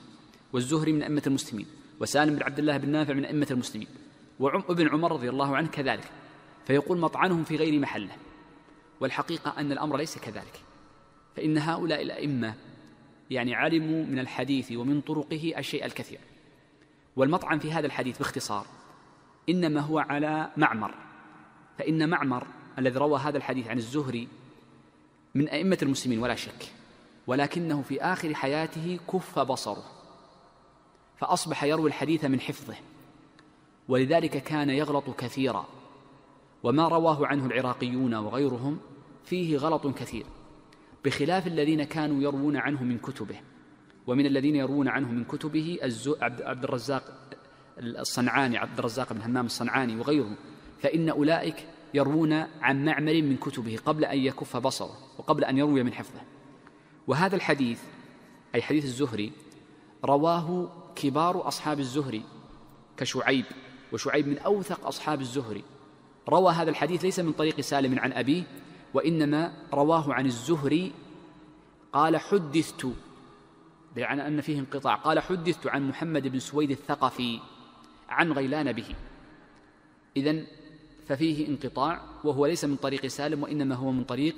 والزهري من أئمة المسلمين وسالم بن عبد الله بن نافع من أئمة المسلمين وابن عمر رضي الله عنه كذلك. فيقول مطعنهم في غير محله. والحقيقة أن الأمر ليس كذلك. فإن هؤلاء الأئمة يعني علموا من الحديث ومن طرقه الشيء الكثير. والمطعن في هذا الحديث باختصار إنما هو على معمر. فإن معمر الذي روى هذا الحديث عن الزهري من أئمة المسلمين ولا شك. ولكنه في آخر حياته كف بصره فأصبح يروي الحديث من حفظه. ولذلك كان يغلط كثيرا. وما رواه عنه العراقيون وغيرهم فيه غلط كثير بخلاف الذين كانوا يروون عنه من كتبه. ومن الذين يروون عنه من كتبه عبد الرزاق الصنعاني عبد الرزاق بن همام الصنعاني وغيره فإن أولئك يروون عن معمر من كتبه قبل أن يكف بصره وقبل أن يروي من حفظه. وهذا الحديث أي حديث الزهري رواه كبار أصحاب الزهري كشعيب وشعيب من أوثق أصحاب الزهري. روى هذا الحديث ليس من طريق سالم عن أبيه وإنما رواه عن الزهري قال حدثت بمعنى أن فيه انقطاع. قال حدثت عن محمد بن سويد الثقفي عن غيلان به. إذن ففيه انقطاع وهو ليس من طريق سالم وإنما هو من طريق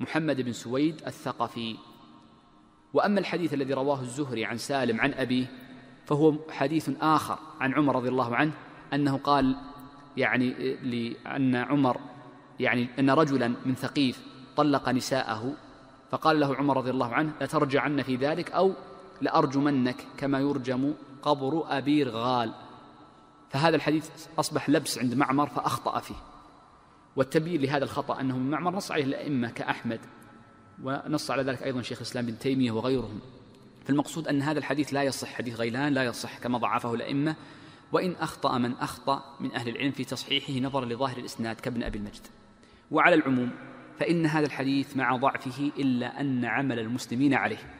محمد بن سويد الثقفي. وأما الحديث الذي رواه الزهري عن سالم عن أبيه فهو حديث آخر عن عمر رضي الله عنه أنه قال يعني لأن عمر يعني أن رجلا من ثقيف طلق نساءه فقال له عمر رضي الله عنه لترجعن في ذلك أو لأرجمنك كما يرجم قبر أبي رغال فهذا الحديث أصبح لبس عند معمر فأخطأ فيه. والتبيين لهذا الخطأ أنه من معمر نص عليه الأئمة كأحمد ونص على ذلك أيضا شيخ الإسلام بن تيمية وغيرهم. فالمقصود أن هذا الحديث لا يصح حديث غيلان لا يصح كما ضعفه الأئمة. وإن أخطأ من أخطأ من أهل العلم في تصحيحه نظرا لظاهر الإسناد كابن أبي المجد. وعلى العموم فإن هذا الحديث مع ضعفه إلا أن عمل المسلمين عليه.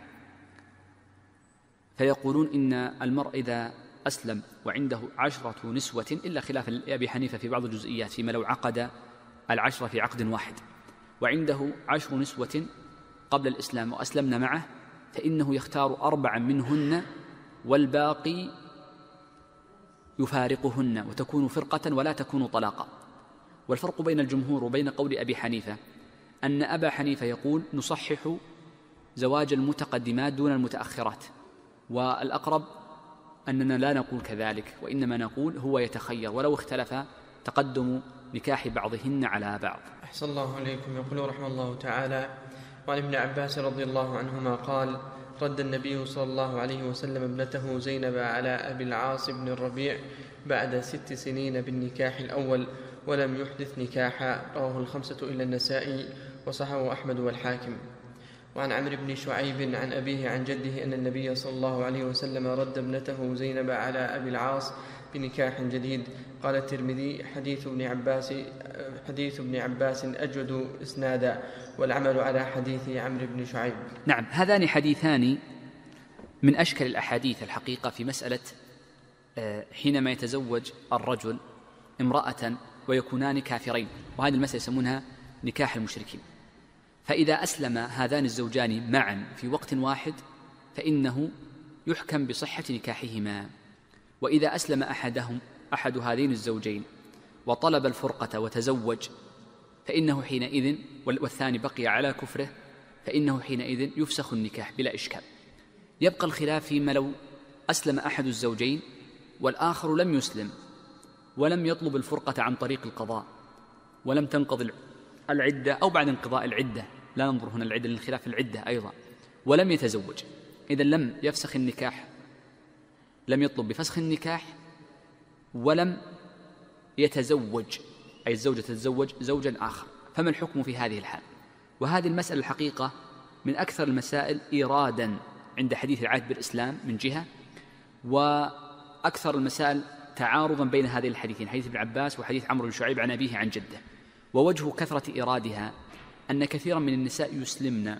فيقولون إن المرء إذا أسلم وعنده عشرة نسوة إلا خلاف أبي حنيفة في بعض الجزئيات فيما لو عقد العشرة في عقد واحد. وعنده عشر نسوة قبل الإسلام وأسلمن معه فإنه يختار أربعا منهن والباقي يفارقهن وتكون فرقة ولا تكون طلاقا. والفرق بين الجمهور وبين قول أبي حنيفة أن أبا حنيفة يقول نصحح زواج المتقدمات دون المتأخرات. والأقرب أننا لا نقول كذلك وإنما نقول هو يتخير ولو اختلف تقدم نكاح بعضهن على بعض. أحسن الله عليكم يقول رحمه الله تعالى وعن ابن عباس رضي الله عنهما قال رد النبي صلى الله عليه وسلم ابنته زينب على أبي العاص بن الربيع بعد ست سنين بالنكاح الأول ولم يحدث نكاحا. رواه الخمسة إلا النسائي وصححه أحمد والحاكم. وعن عمرو بن شعيب عن أبيه عن جده أن النبي صلى الله عليه وسلم رد ابنته زينب على أبي العاص بنكاح جديد. قال الترمذي حديث ابن عباس حديث ابن عباس أجود إسنادا والعمل على حديث عمرو بن شعيب. نعم هذان حديثان من أشكل الأحاديث الحقيقة في مسألة آه، حينما يتزوج الرجل امرأة ويكونان كافرين وهذه المسألة يسمونها نكاح المشركين. فإذا أسلم هذان الزوجان معا في وقت واحد فإنه يحكم بصحة نكاحهما. وإذا أسلم أحدهم أحد هذين الزوجين وطلب الفرقة وتزوج فإنه حينئذ والثاني بقي على كفره فإنه حينئذ يفسخ النكاح بلا إشكال. يبقى الخلاف فيما لو أسلم أحد الزوجين والآخر لم يسلم ولم يطلب الفرقة عن طريق القضاء ولم تنقض العدة أو بعد انقضاء العدة لا ننظر هنا العدة للخلاف العدة أيضا. ولم يتزوج. إذا لم يفسخ النكاح. لم يطلب بفسخ النكاح. ولم يتزوج. أي الزوجة تتزوج زوجا آخر. فما الحكم في هذه الحال؟ وهذه المسألة الحقيقة من أكثر المسائل إيرادا عند حديث العهد بالإسلام من جهة وأكثر المسائل تعارضا بين هذين الحديثين حديث ابن عباس وحديث عمرو بن شعيب عن أبيه عن جده. ووجه كثرة إيرادها أن كثيرا من النساء يسلمن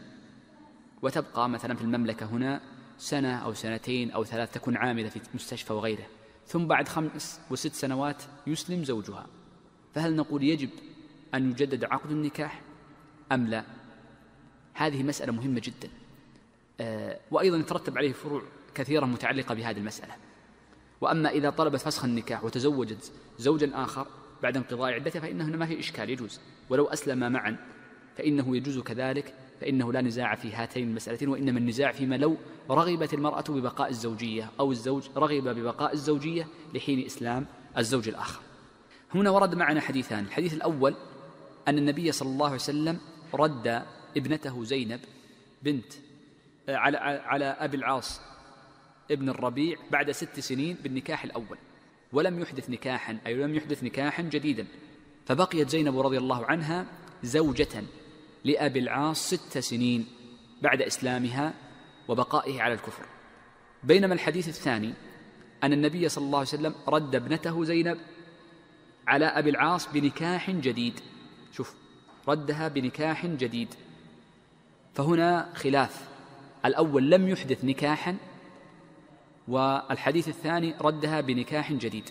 وتبقى مثلا في المملكة هنا سنة أو سنتين أو ثلاث تكون عاملة في مستشفى وغيره ثم بعد خمس وست سنوات يسلم زوجها. فهل نقول يجب أن يجدد عقد النكاح؟ أم لا؟ هذه مسألة مهمة جدا. آه، وأيضا يترتب عليه فروع كثيرة متعلقة بهذه المسألة. وأما إذا طلبت فسخ النكاح وتزوجت زوجا آخر بعد انقضاء عدتها فإنه ما في إشكال يجوز. ولو أسلم معا فإنه يجوز كذلك فإنه لا نزاع في هاتين المسألتين وإنما النزاع فيما لو رغبت المرأة ببقاء الزوجية أو الزوج رغب ببقاء الزوجية لحين إسلام الزوج الآخر. هنا ورد معنا حديثان. الحديث الأول أن النبي صلى الله عليه وسلم رد ابنته زينب بنت آه، على على أبي العاص ابن الربيع بعد ست سنين بالنكاح الأول ولم يحدث نكاحا أي لم يحدث نكاحا جديدا. فبقيت زينب رضي الله عنها زوجة. لأبي العاص ست سنين بعد إسلامها وبقائه على الكفر. بينما الحديث الثاني أن النبي صلى الله عليه وسلم رد ابنته زينب على أبي العاص بنكاح جديد. شوف ردها بنكاح جديد. فهنا خلاف. الأول لم يحدث نكاحا والحديث الثاني ردها بنكاح جديد.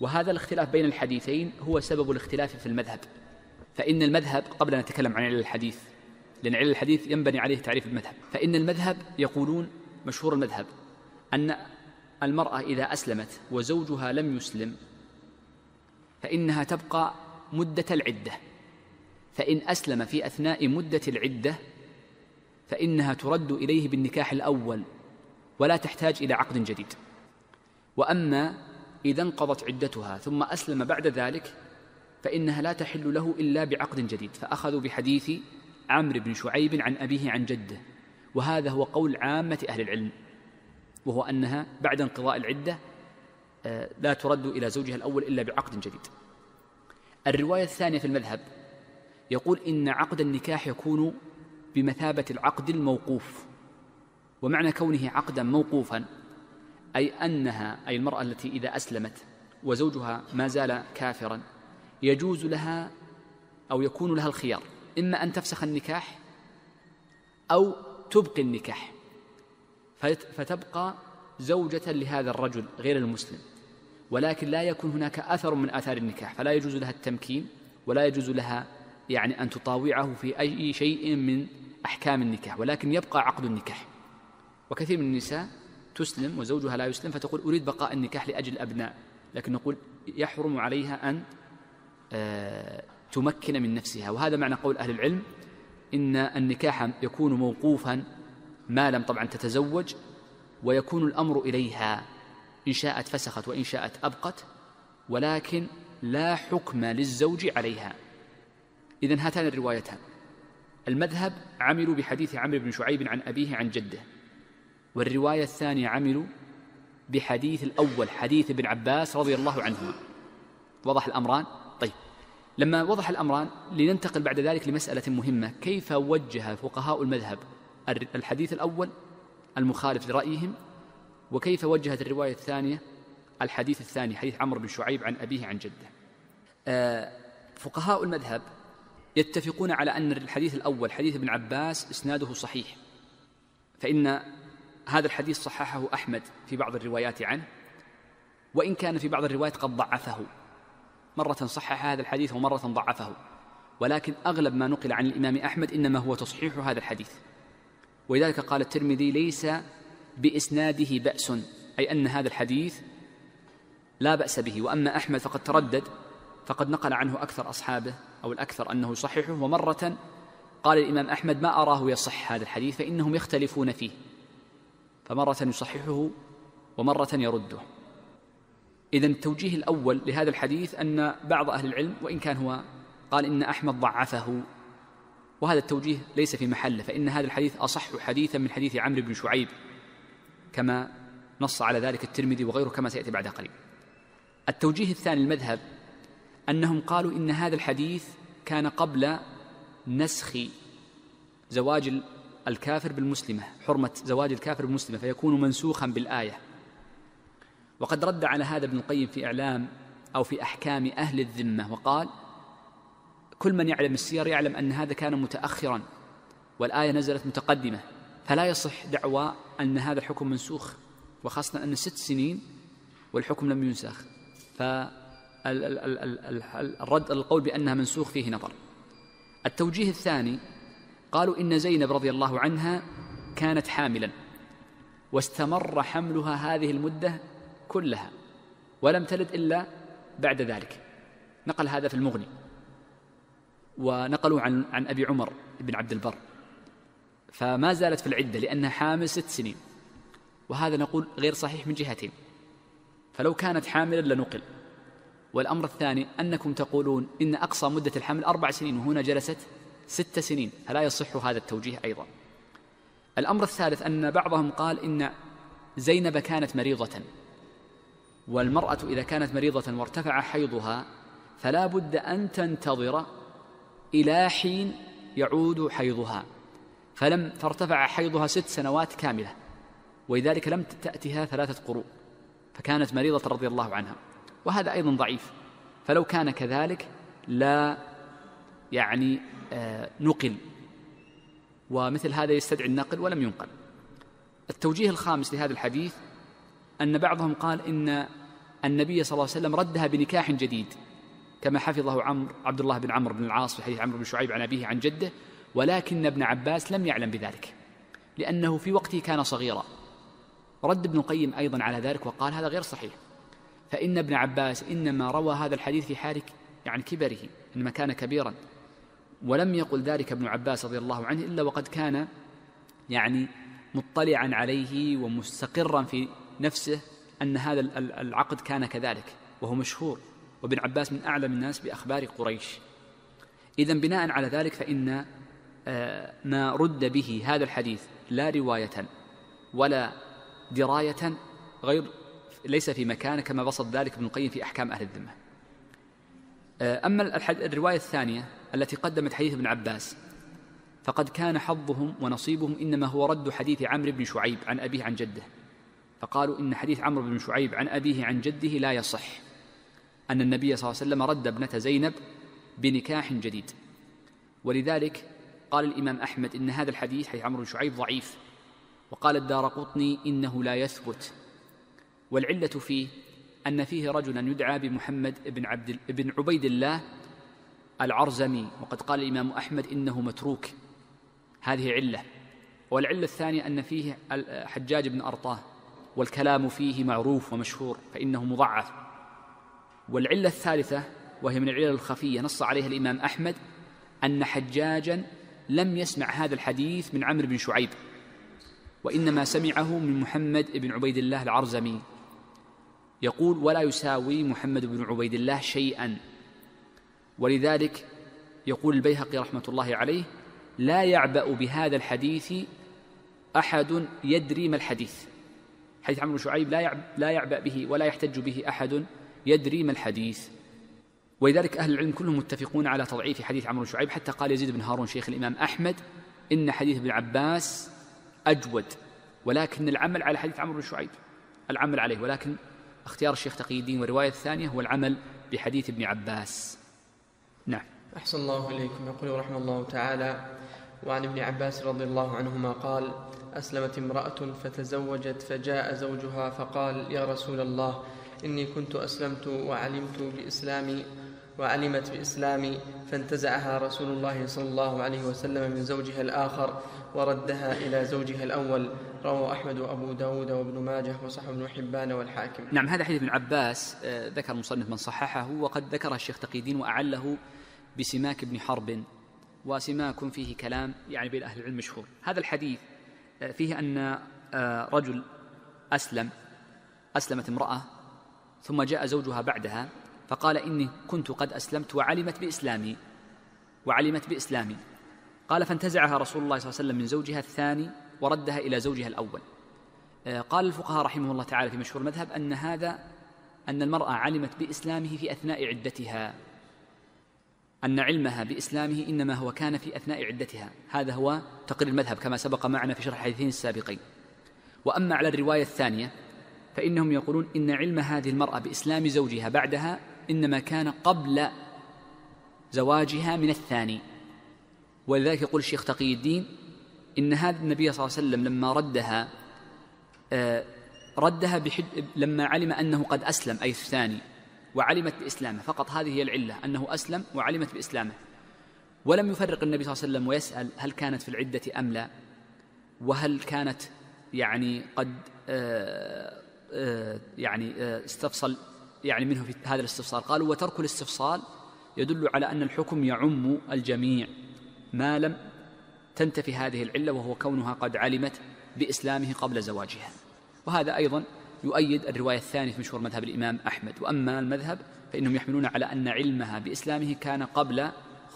وهذا الاختلاف بين الحديثين هو سبب الاختلاف في المذهب. فإن المذهب قبل أن نتكلم عن علل الحديث لأن علل الحديث ينبني عليه تعريف المذهب. فإن المذهب يقولون مشهور المذهب أن المرأة إذا أسلمت وزوجها لم يسلم فإنها تبقى مدة العدة. فإن أسلم في أثناء مدة العدة فإنها ترد إليه بالنكاح الأول ولا تحتاج إلى عقد جديد. وأما إذا انقضت عدتها ثم أسلم بعد ذلك فإنها لا تحل له إلا بعقد جديد. فأخذوا بحديث عمرو بن شعيب عن أبيه عن جده وهذا هو قول عامة أهل العلم وهو أنها بعد انقضاء العدة آه، لا ترد إلى زوجها الأول إلا بعقد جديد. الرواية الثانية في المذهب يقول إن عقد النكاح يكون بمثابة العقد الموقوف ومعنى كونه عقدا موقوفا أي أنها أي المرأة التي إذا أسلمت وزوجها ما زال كافرا يجوز لها أو يكون لها الخيار. إما أن تفسخ النكاح أو تبقي النكاح. فتبقى زوجة لهذا الرجل غير المسلم. ولكن لا يكون هناك أثر من آثار النكاح. فلا يجوز لها التمكين ولا يجوز لها يعني أن تطاوعه في أي شيء من أحكام النكاح. ولكن يبقى عقد النكاح. وكثير من النساء تسلم وزوجها لا يسلم فتقول أريد بقاء النكاح لأجل الأبناء لكن نقول يحرم عليها أن تمكن من نفسها. وهذا معنى قول أهل العلم إن النكاح يكون موقوفا ما لم طبعا تتزوج ويكون الأمر إليها إن شاءت فسخت وإن شاءت أبقت ولكن لا حكم للزوج عليها. إذن هاتان الروايتان. المذهب عملوا بحديث عمرو بن شعيب عن أبيه عن جده. والرواية الثانية عملوا بحديث الأول حديث ابن عباس رضي الله عنهما. وضح الأمران؟ لما وضح الأمران لننتقل بعد ذلك لمسألة مهمة. كيف وجه فقهاء المذهب الحديث الأول المخالف لرأيهم؟ وكيف وجهت الرواية الثانية الحديث الثاني حديث عمرو بن شعيب عن أبيه عن جده؟ آه، فقهاء المذهب يتفقون على أن الحديث الأول حديث ابن عباس إسناده صحيح. فإن هذا الحديث صححه أحمد في بعض الروايات عنه وإن كان في بعض الروايات قد ضعفه. مرة صحح هذا الحديث ومرة ضعفه. ولكن أغلب ما نقل عن الإمام أحمد إنما هو تصحيح هذا الحديث. ولذلك قال الترمذي ليس بإسناده بأس أي أن هذا الحديث لا بأس به. وأما أحمد فقد تردد فقد نقل عنه أكثر أصحابه أو الأكثر أنه يصححه ومرة قال الإمام أحمد ما أراه يصح هذا الحديث فإنهم يختلفون فيه. فمرة يصححه ومرة يرده. إذا التوجيه الأول لهذا الحديث أن بعض أهل العلم وإن كان هو قال إن أحمد ضعفه وهذا التوجيه ليس في محله فإن هذا الحديث أصح حديثا من حديث عمرو بن شعيب كما نص على ذلك الترمذي وغيره كما سيأتي بعد قليل. التوجيه الثاني المذهب أنهم قالوا إن هذا الحديث كان قبل نسخ زواج الكافر بالمسلمة حرمة زواج الكافر بالمسلمة فيكون منسوخا بالآية. وقد رد على هذا ابن القيم في إعلام أو في أحكام أهل الذمة وقال كل من يعلم السير يعلم أن هذا كان متأخرا والآية نزلت متقدمة فلا يصح دعوى أن هذا الحكم منسوخ وخاصة أن ست سنين والحكم لم ينسخ. فالرد القول بأنها منسوخ فيه نظر. التوجيه الثاني قالوا إن زينب رضي الله عنها كانت حاملا واستمر حملها هذه المدة كلها ولم تلد إلا بعد ذلك. نقل هذا في المغني. ونقلوا عن عن أبي عمر بن عبد البر. فما زالت في العدة لأنها حامل ست سنين. وهذا نقول غير صحيح من جهتين. فلو كانت حاملا لنقل. والأمر الثاني أنكم تقولون إن أقصى مدة الحمل أربع سنين وهنا جلست ست سنين. فلا يصح هذا التوجيه أيضا. الأمر الثالث أن بعضهم قال إن زينب كانت مريضة. والمرأة إذا كانت مريضة وارتفع حيضها فلا بد أن تنتظر إلى حين يعود حيضها. فلم فارتفع حيضها ست سنوات كاملة ولذلك لم تأتها ثلاثة قروء فكانت مريضة رضي الله عنها. وهذا أيضا ضعيف فلو كان كذلك لا يعني آه، نقل ومثل هذا يستدعي النقل ولم ينقل. التوجيه الخامس لهذا الحديث أن بعضهم قال إن النبي صلى الله عليه وسلم ردها بنكاح جديد كما حفظه عمرو عبد الله بن عمرو بن العاص في حديث عمرو بن شعيب عن أبيه عن جده ولكن ابن عباس لم يعلم بذلك لأنه في وقته كان صغيرا. رد ابن القيم أيضا على ذلك وقال هذا غير صحيح. فإن ابن عباس إنما روى هذا الحديث في حال يعني كبره إنما كان كبيرا. ولم يقل ذلك ابن عباس رضي الله عنه إلا وقد كان يعني مطلعا عليه ومستقرا في نفسه أن هذا العقد كان كذلك وهو مشهور. وابن عباس من أعلم الناس بأخبار قريش. إذا بناء على ذلك فإن آه، ما رد به هذا الحديث لا رواية ولا دراية غير ليس في مكانه كما بسط ذلك ابن القيم في أحكام أهل الذمة. آه، أما الرواية الثانية التي قدمت حديث ابن عباس فقد كان حظهم ونصيبهم إنما هو رد حديث عمرو بن شعيب عن أبيه عن جده. فقالوا إن حديث عمرو بن شعيب عن أبيه عن جده لا يصح. أن النبي صلى الله عليه وسلم رد ابنة زينب بنكاح جديد. ولذلك قال الإمام أحمد إن هذا الحديث حديث عمرو بن شعيب ضعيف. وقال الدار قطني إنه لا يثبت. والعلة فيه أن فيه رجلا يدعى بمحمد بن عبد بن عبيد الله العرزمي. وقد قال الإمام أحمد إنه متروك. هذه علة. والعلة الثانية أن فيه حجاج بن أرطاه. والكلام فيه معروف ومشهور فإنه مضعف. والعلة الثالثة وهي من العلل الخفية نص عليها الإمام أحمد أن حجاجا لم يسمع هذا الحديث من عمرو بن شعيب وإنما سمعه من محمد بن عبيد الله العرزمي. يقول ولا يساوي محمد بن عبيد الله شيئا ولذلك يقول البيهقي رحمة الله عليه لا يعبأ بهذا الحديث أحد يدري ما الحديث حديث عمرو شعيب لا لا يعبأ به ولا يحتج به أحد يدري ما الحديث. ولذلك أهل العلم كلهم متفقون على تضعيف حديث عمرو شعيب حتى قال يزيد بن هارون شيخ الإمام أحمد إن حديث ابن عباس أجود ولكن العمل على حديث عمرو بن شعيب العمل عليه. ولكن اختيار الشيخ تقي الدين والرواية الثانية هو العمل بحديث ابن عباس. نعم. أحسن الله إليكم. يقول رحمه الله تعالى وعن ابن عباس رضي الله عنهما قال أسلمت امرأة فتزوجت فجاء زوجها فقال يا رسول الله إني كنت أسلمت وعلمت بإسلامي وعلمت بإسلامي فانتزعها رسول الله صلى الله عليه وسلم من زوجها الآخر وردها إلى زوجها الأول. رواه أحمد وأبو داود وابن ماجه وصحب بن حبان والحاكم. نعم هذا حديث ابن عباس آه، ذكر المصنف من صححه وقد ذكره الشيخ تقي الدين وأعله بسماك بن حرب وسماك فيه كلام يعني بين أهل العلم مشهور. هذا الحديث فيه أن آه، رجل أسلم أسلمت امرأة ثم جاء زوجها بعدها فقال إني كنت قد أسلمت وعلمت بإسلامي وعلمت بإسلامي. قال فانتزعها رسول الله صلى الله عليه وسلم من زوجها الثاني وردها إلى زوجها الأول. آه، قال الفقهاء رحمه الله تعالى في مشهور المذهب أن هذا أن المرأة علمت بإسلامه في أثناء عدتها. أن علمها بإسلامه إنما هو كان في أثناء عدتها. هذا هو تقرير المذهب كما سبق معنا في شرح الحديثين السابقين. وأما على الرواية الثانية فإنهم يقولون إن علم هذه المرأة بإسلام زوجها بعدها إنما كان قبل زواجها من الثاني. ولذلك يقول الشيخ تقي الدين إن هذا النبي صلى الله عليه وسلم لما ردها آه، ردها لما علم أنه قد أسلم أي الثاني. وعلمت بإسلامه. فقط هذه هي العلة أنه أسلم وعلمت بإسلامه. ولم يفرق النبي صلى الله عليه وسلم ويسأل هل كانت في العدة أم لا وهل كانت يعني قد آه، آه، يعني استفصل يعني منه في هذا الاستفصال. قالوا وترك الاستفصال يدل على أن الحكم يعم الجميع. ما لم تنتفي هذه العلة وهو كونها قد علمت بإسلامه قبل زواجها. وهذا أيضا يؤيد الرواية الثانية في مشهور مذهب الإمام أحمد. وأما المذهب فإنهم يحملون على أن علمها بإسلامه كان قبل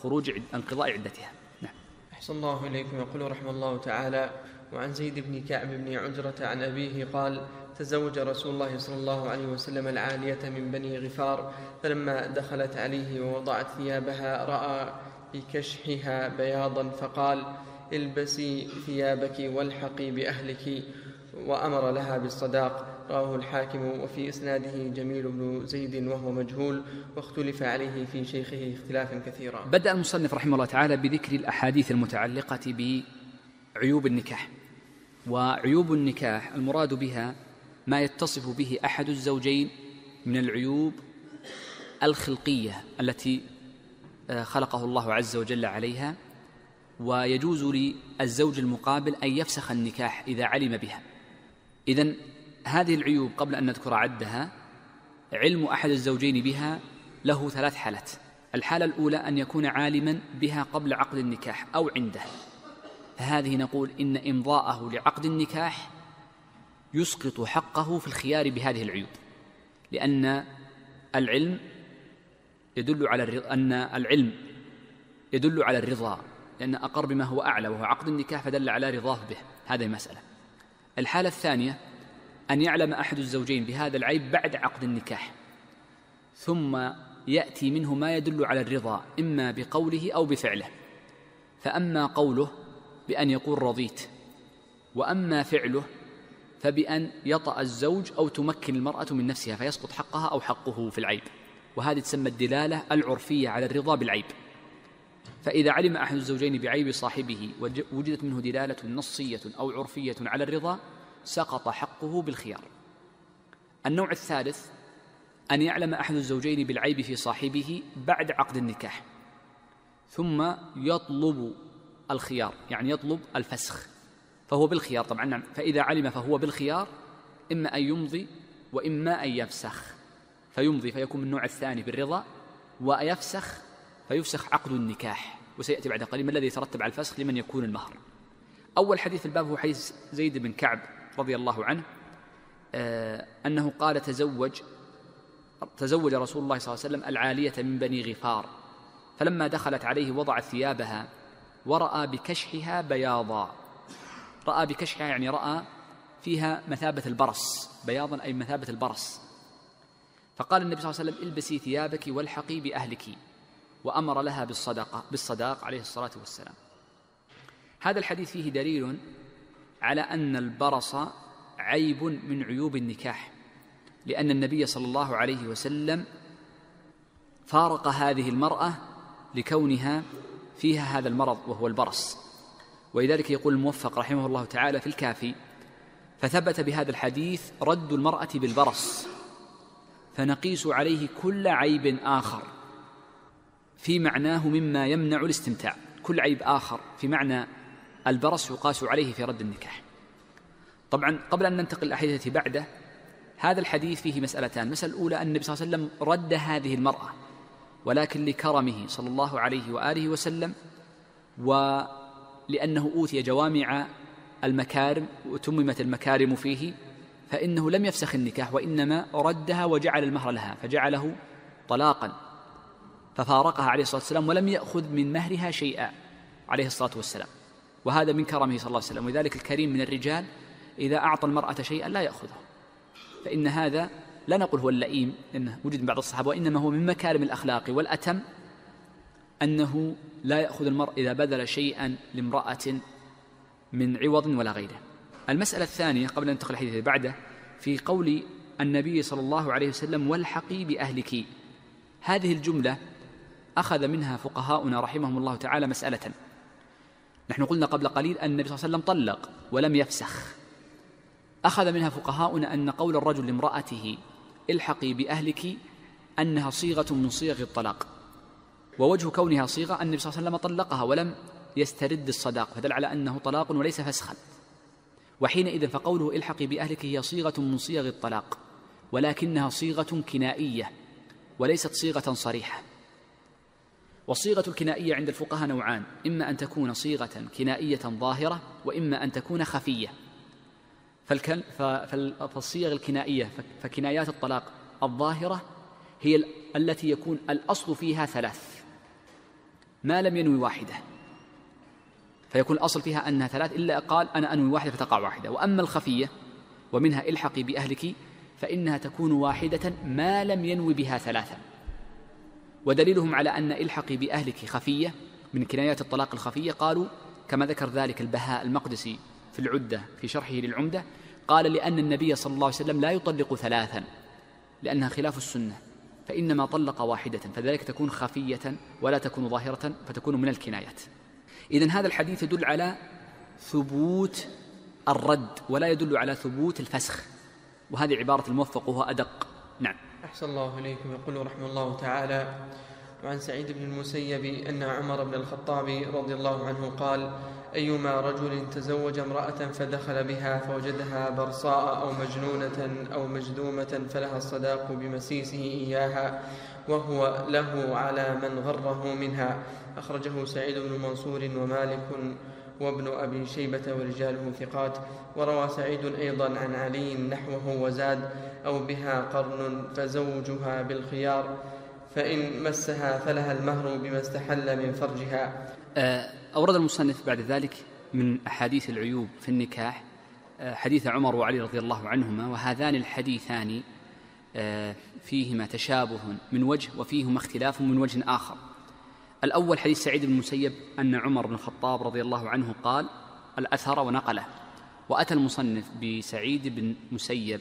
خروج انقضاء عدتها. نعم. أحسن الله إليكم. يقول رحمه الله تعالى وعن زيد بن كعب بن عجرة عن أبيه قال تزوج رسول الله صلى الله عليه وسلم العالية من بني غفار فلما دخلت عليه ووضعت ثيابها رأى بكشحها بياضا فقال البسي ثيابك والحقي بأهلك وأمر لها بالصداق. رواه الحاكم وفي إسناده جميل بن زيد وهو مجهول واختلف عليه في شيخه اختلافا كثيرا. بدأ المصنف رحمه الله تعالى بذكر الأحاديث المتعلقة بعيوب النكاح وعيوب النكاح المراد بها ما يتصف به أحد الزوجين من العيوب الخلقية التي آه، خلقه الله عز وجل عليها ويجوز للزوج المقابل أن يفسخ النكاح إذا علم بها. إذن هذه العيوب قبل أن نذكر عدها علم أحد الزوجين بها له ثلاث حالات. الحالة الأولى أن يكون عالما بها قبل عقد النكاح أو عنده. فهذه نقول إن إمضاءه لعقد النكاح يسقط حقه في الخيار بهذه العيوب. لأن العلم يدل على الرضا أن العلم يدل على الرضا. لأن أقر بما هو أعلى وهو عقد النكاح فدل على رضاه به. هذه المسألة الحالة الثانية أن يعلم أحد الزوجين بهذا العيب بعد عقد النكاح. ثم يأتي منه ما يدل على الرضا إما بقوله أو بفعله. فأما قوله بأن يقول رضيت وأما فعله فبأن يطأ الزوج أو تمكن المرأة من نفسها فيسقط حقها أو حقه في العيب. وهذه تسمى الدلالة العرفية على الرضا بالعيب. فإذا علم أحد الزوجين بعيب صاحبه وجدت منه دلالة نصية أو عرفية على الرضا سقط حقه بالخيار. النوع الثالث أن يعلم أحد الزوجين بالعيب في صاحبه بعد عقد النكاح ثم يطلب الخيار يعني يطلب الفسخ فهو بالخيار طبعا نعم فإذا علم فهو بالخيار إما أن يمضي وإما أن يفسخ فيمضي فيكون من النوع الثاني بالرضا ويفسخ فيفسخ عقد النكاح وسيأتي بعد قليل ما الذي يترتب على الفسخ لمن يكون المهر؟ أول حديث الباب هو حديث زيد بن كعب رضي الله عنه آه أنه قال تزوج تزوج رسول الله صلى الله عليه وسلم العالية من بني غفار. فلما دخلت عليه وضعت ثيابها ورأى بكشحها بياضا. رأى بكشحها يعني رأى فيها مثابة البرص بياضا أي مثابة البرص. فقال النبي صلى الله عليه وسلم البسي ثيابك والحقي بأهلك. وأمر لها بالصدقة بالصداق عليه الصلاة والسلام. هذا الحديث فيه دليل على أن البرص عيب من عيوب النكاح لأن النبي صلى الله عليه وسلم فارق هذه المرأة لكونها فيها هذا المرض وهو البرص. ولذلك يقول الموفق رحمه الله تعالى في الكافي فثبت بهذا الحديث رد المرأة بالبرص فنقيس عليه كل عيب آخر في معناه مما يمنع الاستمتاع. كل عيب آخر في معنى البرص يقاس عليه في رد النكاح. طبعا قبل أن ننتقل الأحاديث التي بعده هذا الحديث فيه مسألتان. المسألة الأولى أن النبي صلى الله عليه وسلم رد هذه المرأة ولكن لكرمه صلى الله عليه وآله وسلم ولأنه أوتي جوامع المكارم وتممت المكارم فيه فإنه لم يفسخ النكاح وإنما ردها وجعل المهر لها فجعله طلاقا. ففارقها عليه الصلاة والسلام ولم يأخذ من مهرها شيئا عليه الصلاة والسلام. وهذا من كرمه صلى الله عليه وسلم. ولذلك الكريم من الرجال إذا أعطى المرأة شيئا لا يأخذه. فإن هذا لا نقول هو اللئيم لأنه وجد من بعض الصحابة وإنما هو من مكارم الأخلاق والأتم أنه لا يأخذ المرء إذا بذل شيئا لامرأة من عوض ولا غيره. المسألة الثانية قبل أن ننتقل الحديث بعده في قول النبي صلى الله عليه وسلم والحقي بأهلك. هذه الجملة أخذ منها فقهاؤنا رحمهم الله تعالى مسألة. نحن قلنا قبل قليل أن النبي صلى الله عليه وسلم طلق ولم يفسخ. أخذ منها فقهاؤنا أن قول الرجل لامرأته الحقي بأهلك أنها صيغة من صيغ الطلاق. ووجه كونها صيغة أن النبي صلى الله عليه وسلم طلقها ولم يسترد الصداق فدل على أنه طلاق وليس فسخا. وحينئذ فقوله الحقي بأهلك هي صيغة من صيغ الطلاق ولكنها صيغة كنائية وليست صيغة صريحة. والصيغة الكنائية عند الفقهاء نوعان. إما أن تكون صيغة كنائية ظاهرة وإما أن تكون خفية. فالصيغ الكنائية فكنايات الطلاق الظاهرة هي التي يكون الأصل فيها ثلاث. ما لم ينوي واحدة. فيكون الأصل فيها أنها ثلاث إلا قال أنا أنوي واحدة فتقع واحدة. وأما الخفية ومنها الحقي بأهلك فإنها تكون واحدة ما لم ينوي بها ثلاثا ودليلهم على أن الحقي بأهلك خفية من كنايات الطلاق الخفية قالوا كما ذكر ذلك البهاء المقدسي في العدة في شرحه للعمدة قال لأن النبي صلى الله عليه وسلم لا يطلق ثلاثا لأنها خلاف السنة فإنما طلق واحدة فذلك تكون خفية ولا تكون ظاهرة فتكون من الكنايات. إذن هذا الحديث يدل على ثبوت الرد ولا يدل على ثبوت الفسخ وهذه عبارة الموفق وهو أدق. نعم. أحسن الله إليكم. يقول رحمه الله تعالى وعن سعيد بن المسيب أن عمر بن الخطاب رضي الله عنه قال أيما رجل تزوج امرأة فدخل بها فوجدها برصاء أو مجنونة أو مجذومة فلها الصداق بمسيسه إياها وهو له على من غره منها. أخرجه سعيد بن منصور ومالك وابن أبي شيبة ورجاله ثقات. وروى سعيد أيضا عن علي نحوه وزاد أو بها قرن فزوجها بالخيار فإن مسها فلها المهر بما استحل من فرجها. آه، أورد المصنف بعد ذلك من أحاديث العيوب في النكاح آه، حديث عمر وعلي رضي الله عنهما وهذان الحديثان آه، فيهما تشابه من وجه وفيهما اختلاف من وجه آخر. الأول حديث سعيد بن المسيب أن عمر بن الخطاب رضي الله عنه قال الأثر ونقله. وأتى المصنف بسعيد بن مسيب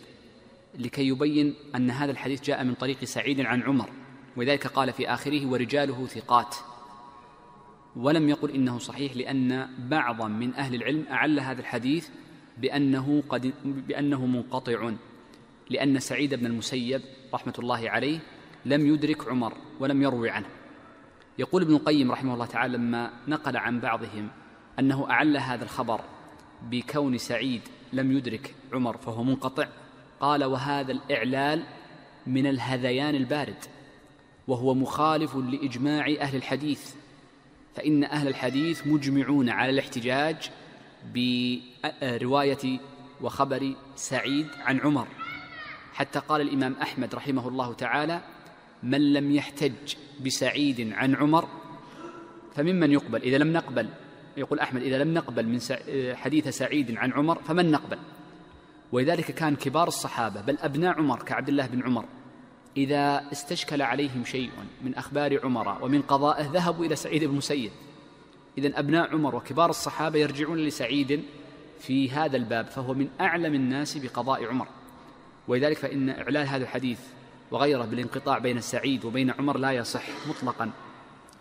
لكي يبين أن هذا الحديث جاء من طريق سعيد عن عمر ولذلك قال في آخره ورجاله ثقات ولم يقل إنه صحيح لأن بعضا من أهل العلم أعل هذا الحديث بأنه, قد بأنه منقطع لأن سعيد بن المسيب رحمة الله عليه لم يدرك عمر ولم يروي عنه. يقول ابن القيم رحمه الله تعالى لما نقل عن بعضهم أنه أعل هذا الخبر بكون سعيد لم يدرك عمر فهو منقطع قال وهذا الإعلال من الهذيان البارد وهو مخالف لإجماع أهل الحديث فإن أهل الحديث مجمعون على الاحتجاج برواية وخبر سعيد عن عمر. حتى قال الإمام أحمد رحمه الله تعالى من لم يحتج بسعيد عن عمر فممن يقبل؟ إذا لم نقبل يقول أحمد إذا لم نقبل من حديث سعيد عن عمر فمن نقبل؟ ولذلك كان كبار الصحابة بل أبناء عمر كعبد الله بن عمر إذا استشكل عليهم شيء من أخبار عمر ومن قضائه ذهبوا إلى سعيد بن مسيب. إذا أبناء عمر وكبار الصحابة يرجعون لسعيد في هذا الباب فهو من أعلم الناس بقضاء عمر. ولذلك فإن إعلال هذا الحديث وغيره بالانقطاع بين سعيد وبين عمر لا يصح مطلقا.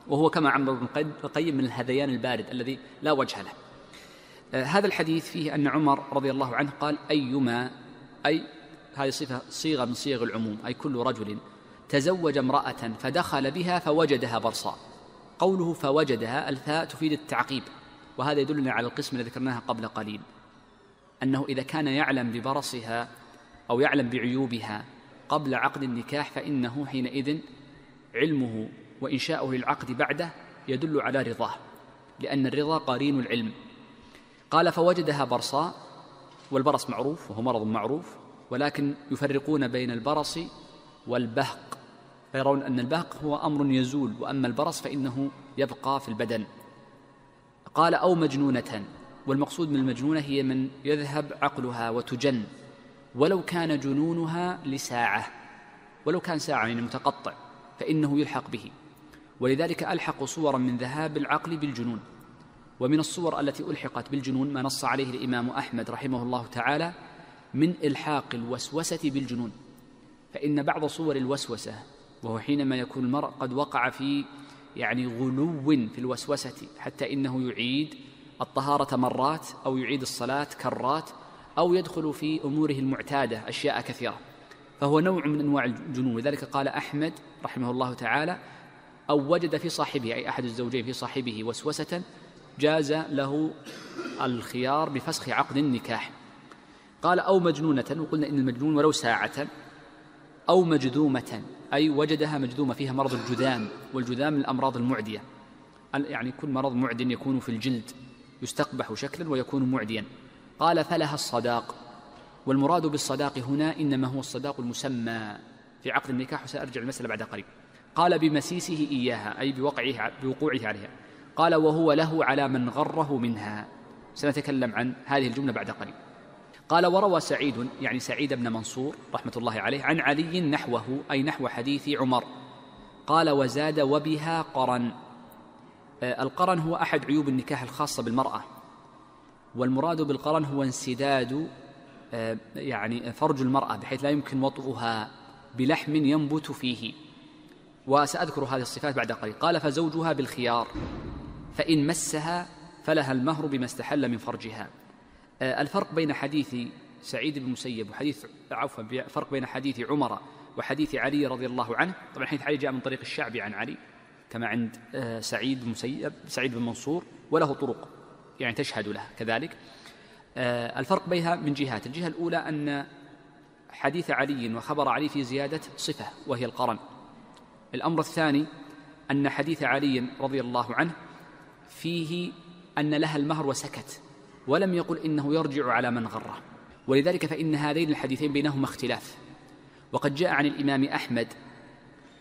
وهو كما عمر بن القيم من الهذيان البارد الذي لا وجه له. هذا الحديث فيه أن عمر رضي الله عنه قال أيما أي هذه صفة صيغة من صيغ العموم أي كل رجل تزوج امرأة فدخل بها فوجدها برصاء. قوله فوجدها الفاء تفيد التعقيب وهذا يدلنا على القسم الذي ذكرناه قبل قليل. أنه إذا كان يعلم ببرصها أو يعلم بعيوبها قبل عقد النكاح فإنه حينئذ علمه وإنشاؤه للعقد بعده يدل على رضاه لأن الرضا قرين العلم. قال فوجدها برصاء والبرص معروف وهو مرض معروف ولكن يفرقون بين البرص والبهق فيرون أن البهق هو أمر يزول وأما البرص فإنه يبقى في البدن. قال أو مجنونة والمقصود من المجنونة هي من يذهب عقلها وتجن ولو كان جنونها لساعة ولو كان ساعة يعني متقطع فإنه يلحق به. ولذلك ألحق صورا من ذهاب العقل بالجنون. ومن الصور التي ألحقت بالجنون ما نص عليه الإمام أحمد رحمه الله تعالى من إلحاق الوسوسة بالجنون. فإن بعض صور الوسوسة وهو حينما يكون المرء قد وقع في يعني غلو في الوسوسة حتى إنه يعيد الطهارة مرات أو يعيد الصلاة كرات أو يدخل في أموره المعتادة أشياء كثيرة. فهو نوع من أنواع الجنون. لذلك قال أحمد رحمه الله تعالى أو وجد في صاحبه أي أحد الزوجين في صاحبه وسوسة جاز له الخيار بفسخ عقد النكاح. قال أو مجنونة وقلنا إن المجنون ولو ساعة أو مجذومة أي وجدها مجذومة فيها مرض الجذام والجذام من الأمراض المعدية. يعني كل مرض معد يكون في الجلد يستقبح شكلا ويكون معديا. قال فلها الصداق. والمراد بالصداق هنا إنما هو الصداق المسمى في عقد النكاح وسأرجع المسألة بعد قريب. قال بمسيسه إياها أي بوقعه بوقوعه عليها. قال وهو له على من غره منها. سنتكلم عن هذه الجملة بعد قليل. قال وروى سعيد يعني سعيد بن منصور رحمة الله عليه عن علي نحوه أي نحو حديث عمر. قال وزاد وبها قرن. آه، القرن هو أحد عيوب النكاح الخاصة بالمرأة. والمراد بالقرن هو انسداد آه، يعني فرج المرأة بحيث لا يمكن وطئها بلحم ينبت فيه. وسأذكر هذه الصفات بعد قليل. قال فزوجها بالخيار. فإن مسها فلها المهر بما استحل من فرجها. آه، الفرق بين حديث سعيد بن المسيب وحديث عفوا فرق بين حديث عمر وحديث علي رضي الله عنه. طبعا حديث علي جاء من طريق الشعبي عن علي كما عند آه، سعيد مسيب سعيد بن منصور وله طرق يعني تشهد له كذلك. آه، الفرق بينها من جهات. الجهة الأولى أن حديث علي وخبر علي في زيادة صفة وهي القرن. الأمر الثاني أن حديث علي رضي الله عنه فيه أن لها المهر وسكت ولم يقل إنه يرجع على من غره. ولذلك فإن هذين الحديثين بينهما اختلاف. وقد جاء عن الإمام أحمد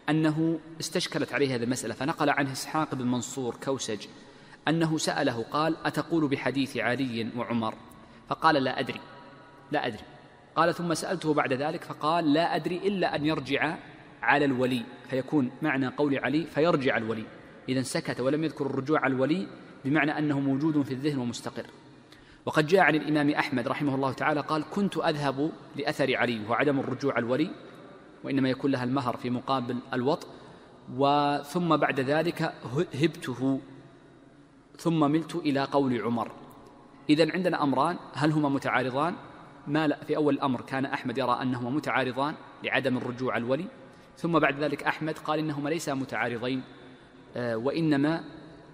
أنه استشكلت عليه هذه المسألة فنقل عنه إسحاق بن منصور كوسج أنه سأله قال أتقول بحديث علي وعمر؟ فقال لا أدري لا أدري. قال ثم سألته بعد ذلك فقال لا أدري إلا أن يرجع على الولي فيكون معنى قول علي فيرجع الولي. إذا سكت ولم يذكر الرجوع على الولي بمعنى أنه موجود في الذهن ومستقر. وقد جاء عن الإمام أحمد رحمه الله تعالى قال كنت أذهب لأثر علي وهو عدم الرجوع على الولي وإنما يكون لها المهر في مقابل الوط وثم بعد ذلك هبته ثم ملت إلى قول عمر. إذا عندنا أمران هل هما متعارضان؟ ما لا في أول الأمر كان أحمد يرى أنهما متعارضان لعدم الرجوع على الولي ثم بعد ذلك أحمد قال إنهما ليسا متعارضين. وإنما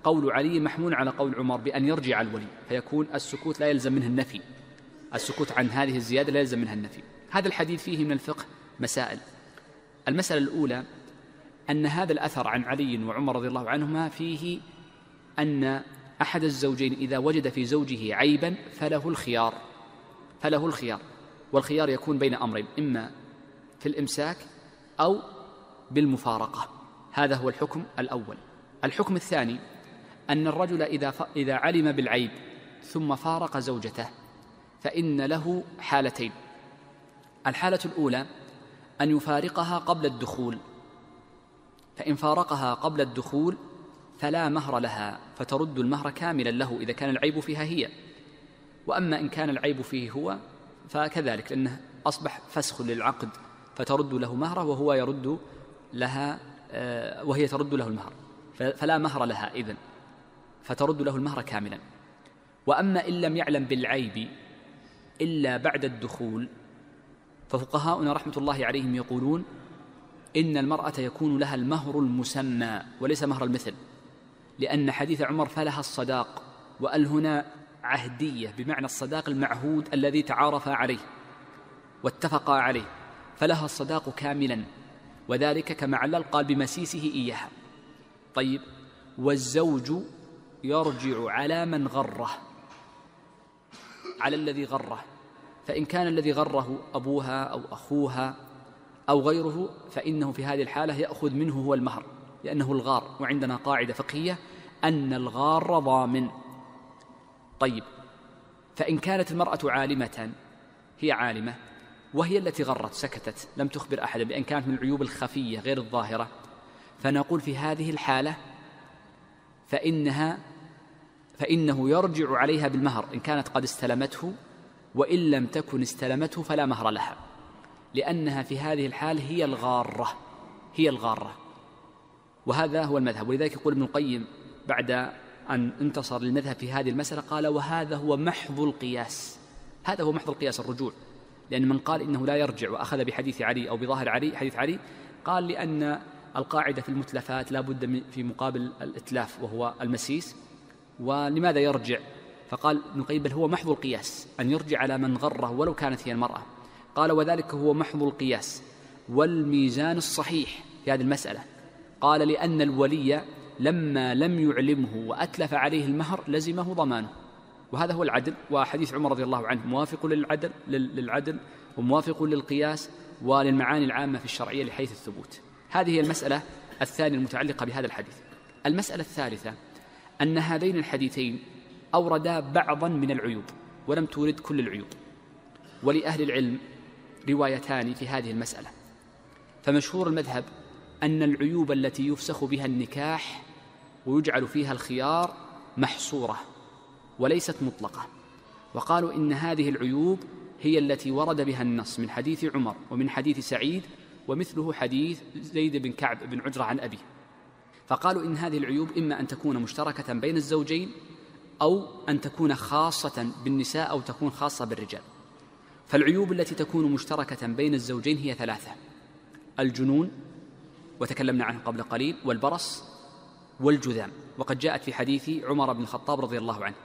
قول علي محمول على قول عمر بأن يرجع الولي. فيكون السكوت لا يلزم منه النفي. السكوت عن هذه الزيادة لا يلزم منها النفي. هذا الحديث فيه من الفقه مسائل. المسألة الأولى أن هذا الأثر عن علي وعمر رضي الله عنهما فيه أن أحد الزوجين إذا وجد في زوجه عيبا فله الخيار. فله الخيار. والخيار يكون بين أمرين إما في الإمساك أو بالمفارقة. هذا هو الحكم الأول. الحكم الثاني أن الرجل إذا إذا علم بالعيب ثم فارق زوجته فإن له حالتين. الحالة الأولى أن يفارقها قبل الدخول. فإن فارقها قبل الدخول فلا مهر لها فترد المهر كاملا له إذا كان العيب فيها هي. وأما إن كان العيب فيه هو فكذلك لأنه أصبح فسخ للعقد فترد له مهره وهو يرد لها وهي ترد له المهر. فلا مهر لها إذن. فترد له المهر كاملا. وأما إن لم يعلم بالعيب إلا بعد الدخول ففقهاؤنا رحمة الله عليهم يقولون إن المرأة يكون لها المهر المسمى وليس مهر المثل لأن حديث عمر فلها الصداق وأل هنا عهدية بمعنى الصداق المعهود الذي تعارفا عليه واتفقا عليه فلها الصداق كاملا. وذلك كما علل قال بمسيسه إياها طيب والزوج يرجع على من غره. على الذي غره. فإن كان الذي غره أبوها أو أخوها أو غيره فإنه في هذه الحالة يأخذ منه هو المهر لأنه الغار. وعندنا قاعدة فقهية أن الغار ضامن. طيب فإن كانت المرأة عالمة هي عالمة وهي التي غرت سكتت لم تخبر أحدا بأن كانت من العيوب الخفية غير الظاهرة. فنقول في هذه الحالة فإنها فإنه يرجع عليها بالمهر إن كانت قد استلمته وإن لم تكن استلمته فلا مهر لها. لأنها في هذه الحال هي الغارة هي الغارة. وهذا هو المذهب. ولذلك يقول ابن القيم بعد أن انتصر للمذهب في هذه المسألة قال وهذا هو محض القياس. هذا هو محض القياس الرجوع. لأن من قال إنه لا يرجع وأخذ بحديث علي أو بظاهر علي حديث علي قال لأن القاعدة في المتلفات لا بد في مقابل الإتلاف وهو المسيس ولماذا يرجع؟ فقال ابن بل هو محض القياس أن يرجع على من غره ولو كانت هي المرأة. قال وذلك هو محض القياس والميزان الصحيح في هذه المسألة. قال لأن الولي لما لم يعلمه وأتلف عليه المهر لزمه ضمانه. وهذا هو العدل. وحديث عمر رضي الله عنه موافق للعدل للعدل وموافق للقياس وللمعاني العامة في الشرعية لحيث الثبوت. هذه هي المسألة الثانية المتعلقة بهذا الحديث. المسألة الثالثة أن هذين الحديثين أوردا بعضا من العيوب ولم تورد كل العيوب. ولأهل العلم روايتان في هذه المسألة. فمشهور المذهب أن العيوب التي يفسخ بها النكاح ويجعل فيها الخيار محصورة. وليست مطلقة. وقالوا إن هذه العيوب هي التي ورد بها النص من حديث عمر ومن حديث سعيد ومثله حديث زيد بن كعب بن عجرة عن أبيه. فقالوا إن هذه العيوب إما أن تكون مشتركة بين الزوجين أو أن تكون خاصة بالنساء أو تكون خاصة بالرجال. فالعيوب التي تكون مشتركة بين الزوجين هي ثلاثة الجنون وتكلمنا عنه قبل قليل والبرص والجذام. وقد جاءت في حديث عمر بن الخطاب رضي الله عنه.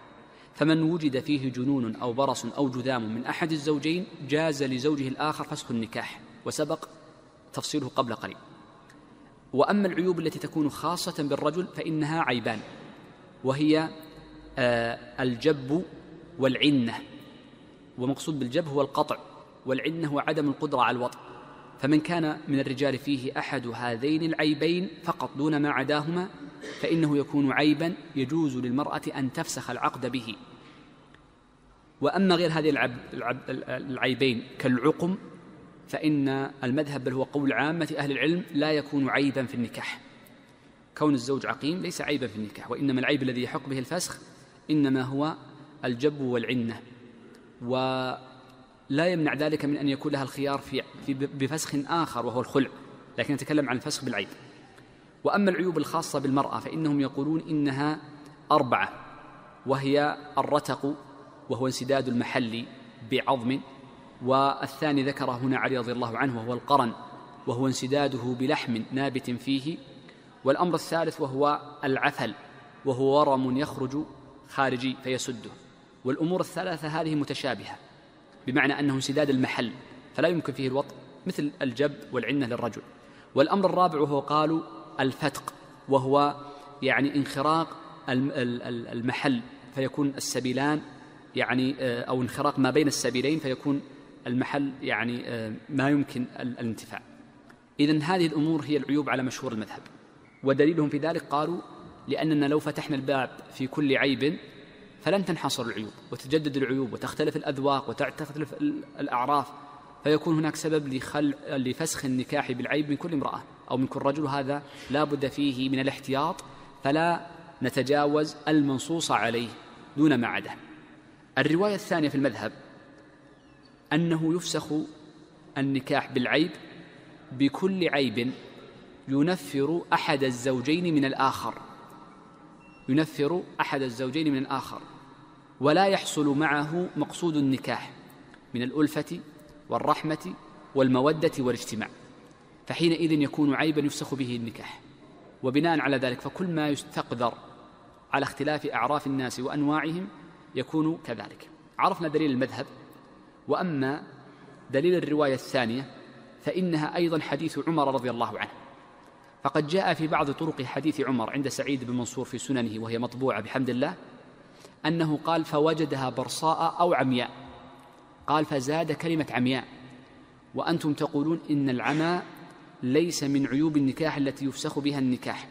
فمن وجد فيه جنون أو برص أو جذام من أحد الزوجين جاز لزوجه الآخر فسخ النكاح وسبق تفصيله قبل قليل. وأما العيوب التي تكون خاصة بالرجل فإنها عيبان وهي آه، الجب والعنة. ومقصود بالجب هو القطع والعنة هو عدم القدرة على الوطء فمن كان من الرجال فيه أحد هذين العيبين فقط دون ما عداهما فإنه يكون عيبا يجوز للمرأة أن تفسخ العقد به. وأما غير هذه العب العب العيبين كالعقم فإن المذهب بل هو قول عامة أهل العلم لا يكون عيبا في النكاح. كون الزوج عقيم ليس عيبا في النكاح وإنما العيب الذي يحق به الفسخ إنما هو الجب والعنة. ولا يمنع ذلك من أن يكون لها الخيار في, بفسخ آخر وهو الخلع لكن نتكلم عن الفسخ بالعيب. وأما العيوب الخاصة بالمرأة فإنهم يقولون إنها أربعة وهي الرتق وهو انسداد المحل بعظم والثاني ذكر هنا علي رضي الله عنه وهو القرن وهو انسداده بلحم نابت فيه والأمر الثالث وهو العفل وهو ورم يخرج خارجي فيسده والأمور الثلاثة هذه متشابهة بمعنى أنه انسداد المحل فلا يمكن فيه الوطء مثل الجب والعنة للرجل والأمر الرابع وهو قالوا الفتق وهو يعني انخراق المحل فيكون السبيلان يعني آه، أو انخراق ما بين السبيلين فيكون المحل يعني آه، ما يمكن الانتفاع. إذن هذه الأمور هي العيوب على مشهور المذهب. ودليلهم في ذلك قالوا لأننا لو فتحنا الباب في كل عيب فلن تنحصر العيوب وتتجدد العيوب وتختلف الأذواق وتختلف الأعراف فيكون هناك سبب لخل لفسخ النكاح بالعيب من كل امرأة. أو من كل رجل هذا لا بد فيه من الاحتياط فلا نتجاوز المنصوص عليه دون ما عدا الرواية الثانية في المذهب أنه يفسخ النكاح بالعيب بكل عيب ينفر أحد الزوجين من الآخر. ينفر أحد الزوجين من الآخر. ولا يحصل معه مقصود النكاح من الألفة والرحمة والمودة والاجتماع. فحينئذ يكون عيبا يفسخ به النكاح. وبناء على ذلك فكل ما يستقدر على اختلاف أعراف الناس وأنواعهم يكون كذلك. عرفنا دليل المذهب. وأما دليل الرواية الثانية فإنها أيضا حديث عمر رضي الله عنه. فقد جاء في بعض طرق حديث عمر عند سعيد بن منصور في سننه وهي مطبوعة بحمد الله أنه قال فوجدها برصاء أو عمياء. قال فزاد كلمة عمياء. وأنتم تقولون إن العمى ليس من عيوب النكاح التي يفسخ بها النكاح.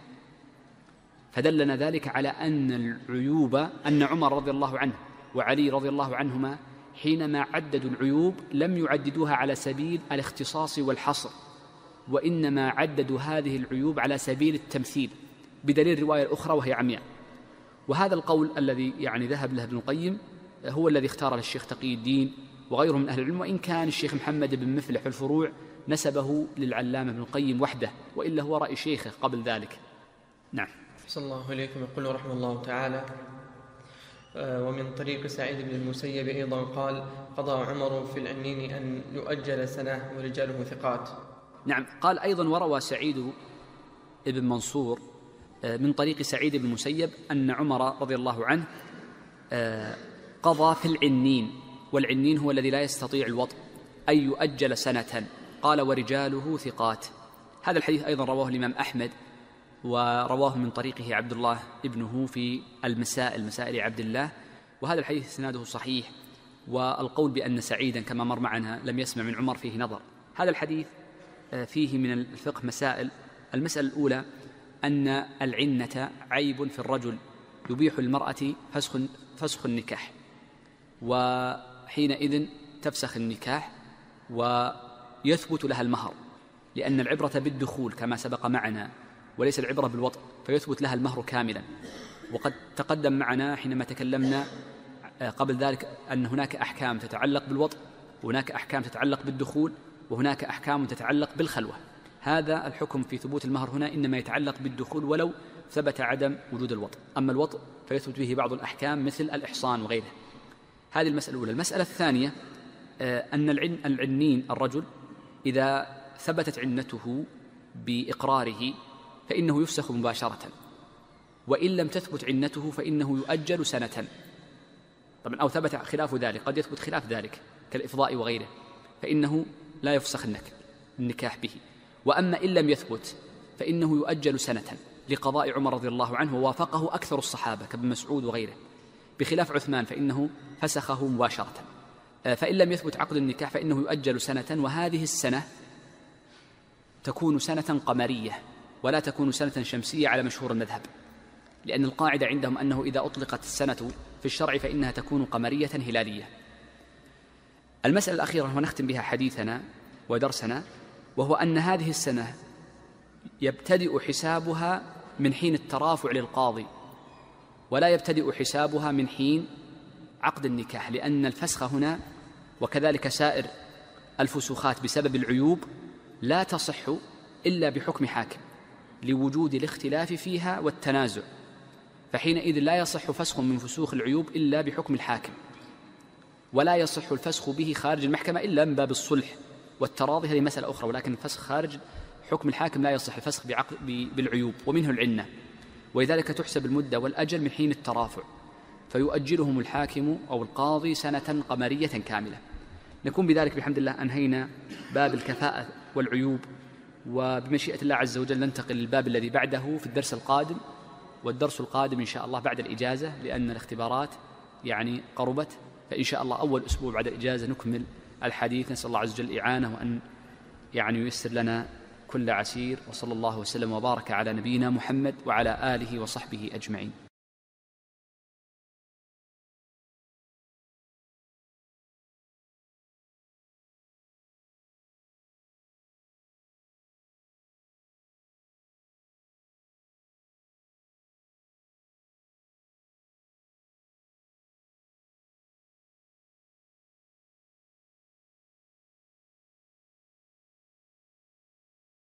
فدلنا ذلك على أن العيوب أن عمر رضي الله عنه وعلي رضي الله عنهما حينما عددوا العيوب لم يعددوها على سبيل الاختصاص والحصر وإنما عددوا هذه العيوب على سبيل التمثيل بدليل الرواية الأخرى وهي عمياء. وهذا القول الذي يعني ذهب له ابن القيم هو الذي اختاره الشيخ تقي الدين وغيره من أهل العلم وإن كان الشيخ محمد بن مفلح الفروع نسبه للعلامة ابن القيم وحده وإلا هو رأي شيخه قبل ذلك. نعم. صلى الله إليكم يقول رحمه الله تعالى آه، ومن طريق سعيد بن المسيب أيضا قال قضى عمر في الأنين أن يؤجل سنة ورجاله ثقات. نعم. قال أيضا وروى سعيد بن منصور آه، من طريق سعيد بن المسيب أن عمر رضي الله عنه آه، قضى في العنين والعنين هو الذي لا يستطيع الوطء أن يؤجل سنة. قال ورجاله ثقات. هذا الحديث أيضا رواه الإمام أحمد ورواه من طريقه عبد الله ابنه في المسائل مسائل عبد الله وهذا الحديث إسناده صحيح والقول بأن سعيدا كما مر معنا لم يسمع من عمر فيه نظر. هذا الحديث آه، فيه من الفقه مسائل. المسألة الأولى أن العنة عيب في الرجل يبيح للمرأة فسخ فسخ النكاح. وحينئذ تفسخ النكاح ويثبت لها المهر لأن العبرة بالدخول كما سبق معنا وليس العبرة بالوطء فيثبت لها المهر كاملا. وقد تقدم معنا حينما تكلمنا آه، قبل ذلك أن هناك أحكام تتعلق بالوطء وهناك أحكام تتعلق بالدخول وهناك أحكام تتعلق بالخلوة. هذا الحكم في ثبوت المهر هنا إنما يتعلق بالدخول ولو ثبت عدم وجود الوطء. أما الوطء فيثبت به بعض الأحكام مثل الإحصان وغيره. هذه المسألة الأولى. المسألة الثانية آه، أن العن العنين الرجل إذا ثبتت عنته بإقراره فإنه يفسخ مباشرة وإن لم تثبت عنته فإنه يؤجل سنة. طبعا أو ثبت خلاف ذلك قد يثبت خلاف ذلك كالإفضاء وغيره فإنه لا يفسخ النكاح به. وأما إن لم يثبت فإنه يؤجل سنة لقضاء عمر رضي الله عنه ووافقه أكثر الصحابة كابن مسعود وغيره بخلاف عثمان فإنه فسخه مباشرة. فإن لم يثبت عقد النكاح فإنه يؤجل سنة وهذه السنة تكون سنة قمرية ولا تكون سنة شمسية على مشهور المذهب لأن القاعدة عندهم أنه إذا أطلقت السنة في الشرع فإنها تكون قمرية هلالية. المسألة الأخيرة ونختم بها حديثنا ودرسنا وهو أن هذه السنة يبتدئ حسابها من حين الترافع للقاضي ولا يبتدئ حسابها من حين عقد النكاح لأن الفسخ هنا وكذلك سائر الفسوخات بسبب العيوب لا تصح إلا بحكم حاكم لوجود الاختلاف فيها والتنازع فحينئذ لا يصح فسخ من فسوخ العيوب إلا بحكم الحاكم ولا يصح الفسخ به خارج المحكمة إلا من باب الصلح والتراضي هذه مسألة أخرى ولكن الفسخ خارج حكم الحاكم لا يصح الفسخ بعقد بالعيوب ومنه العنة ولذلك تحسب المدة والأجل من حين الترافع. فيؤجلهم الحاكم أو القاضي سنة قمرية كاملة. نكون بذلك بحمد الله أنهينا باب الكفاءة والعيوب وبمشيئة الله عز وجل ننتقل للباب الذي بعده في الدرس القادم والدرس القادم إن شاء الله بعد الإجازة لأن الاختبارات يعني قربت فإن شاء الله أول أسبوع بعد الإجازة نكمل الحديث. نسأل الله عز وجل الإعانة وأن يعني ييسر لنا كل عسير وصلى الله وسلم وبارك على نبينا محمد وعلى آله وصحبه أجمعين.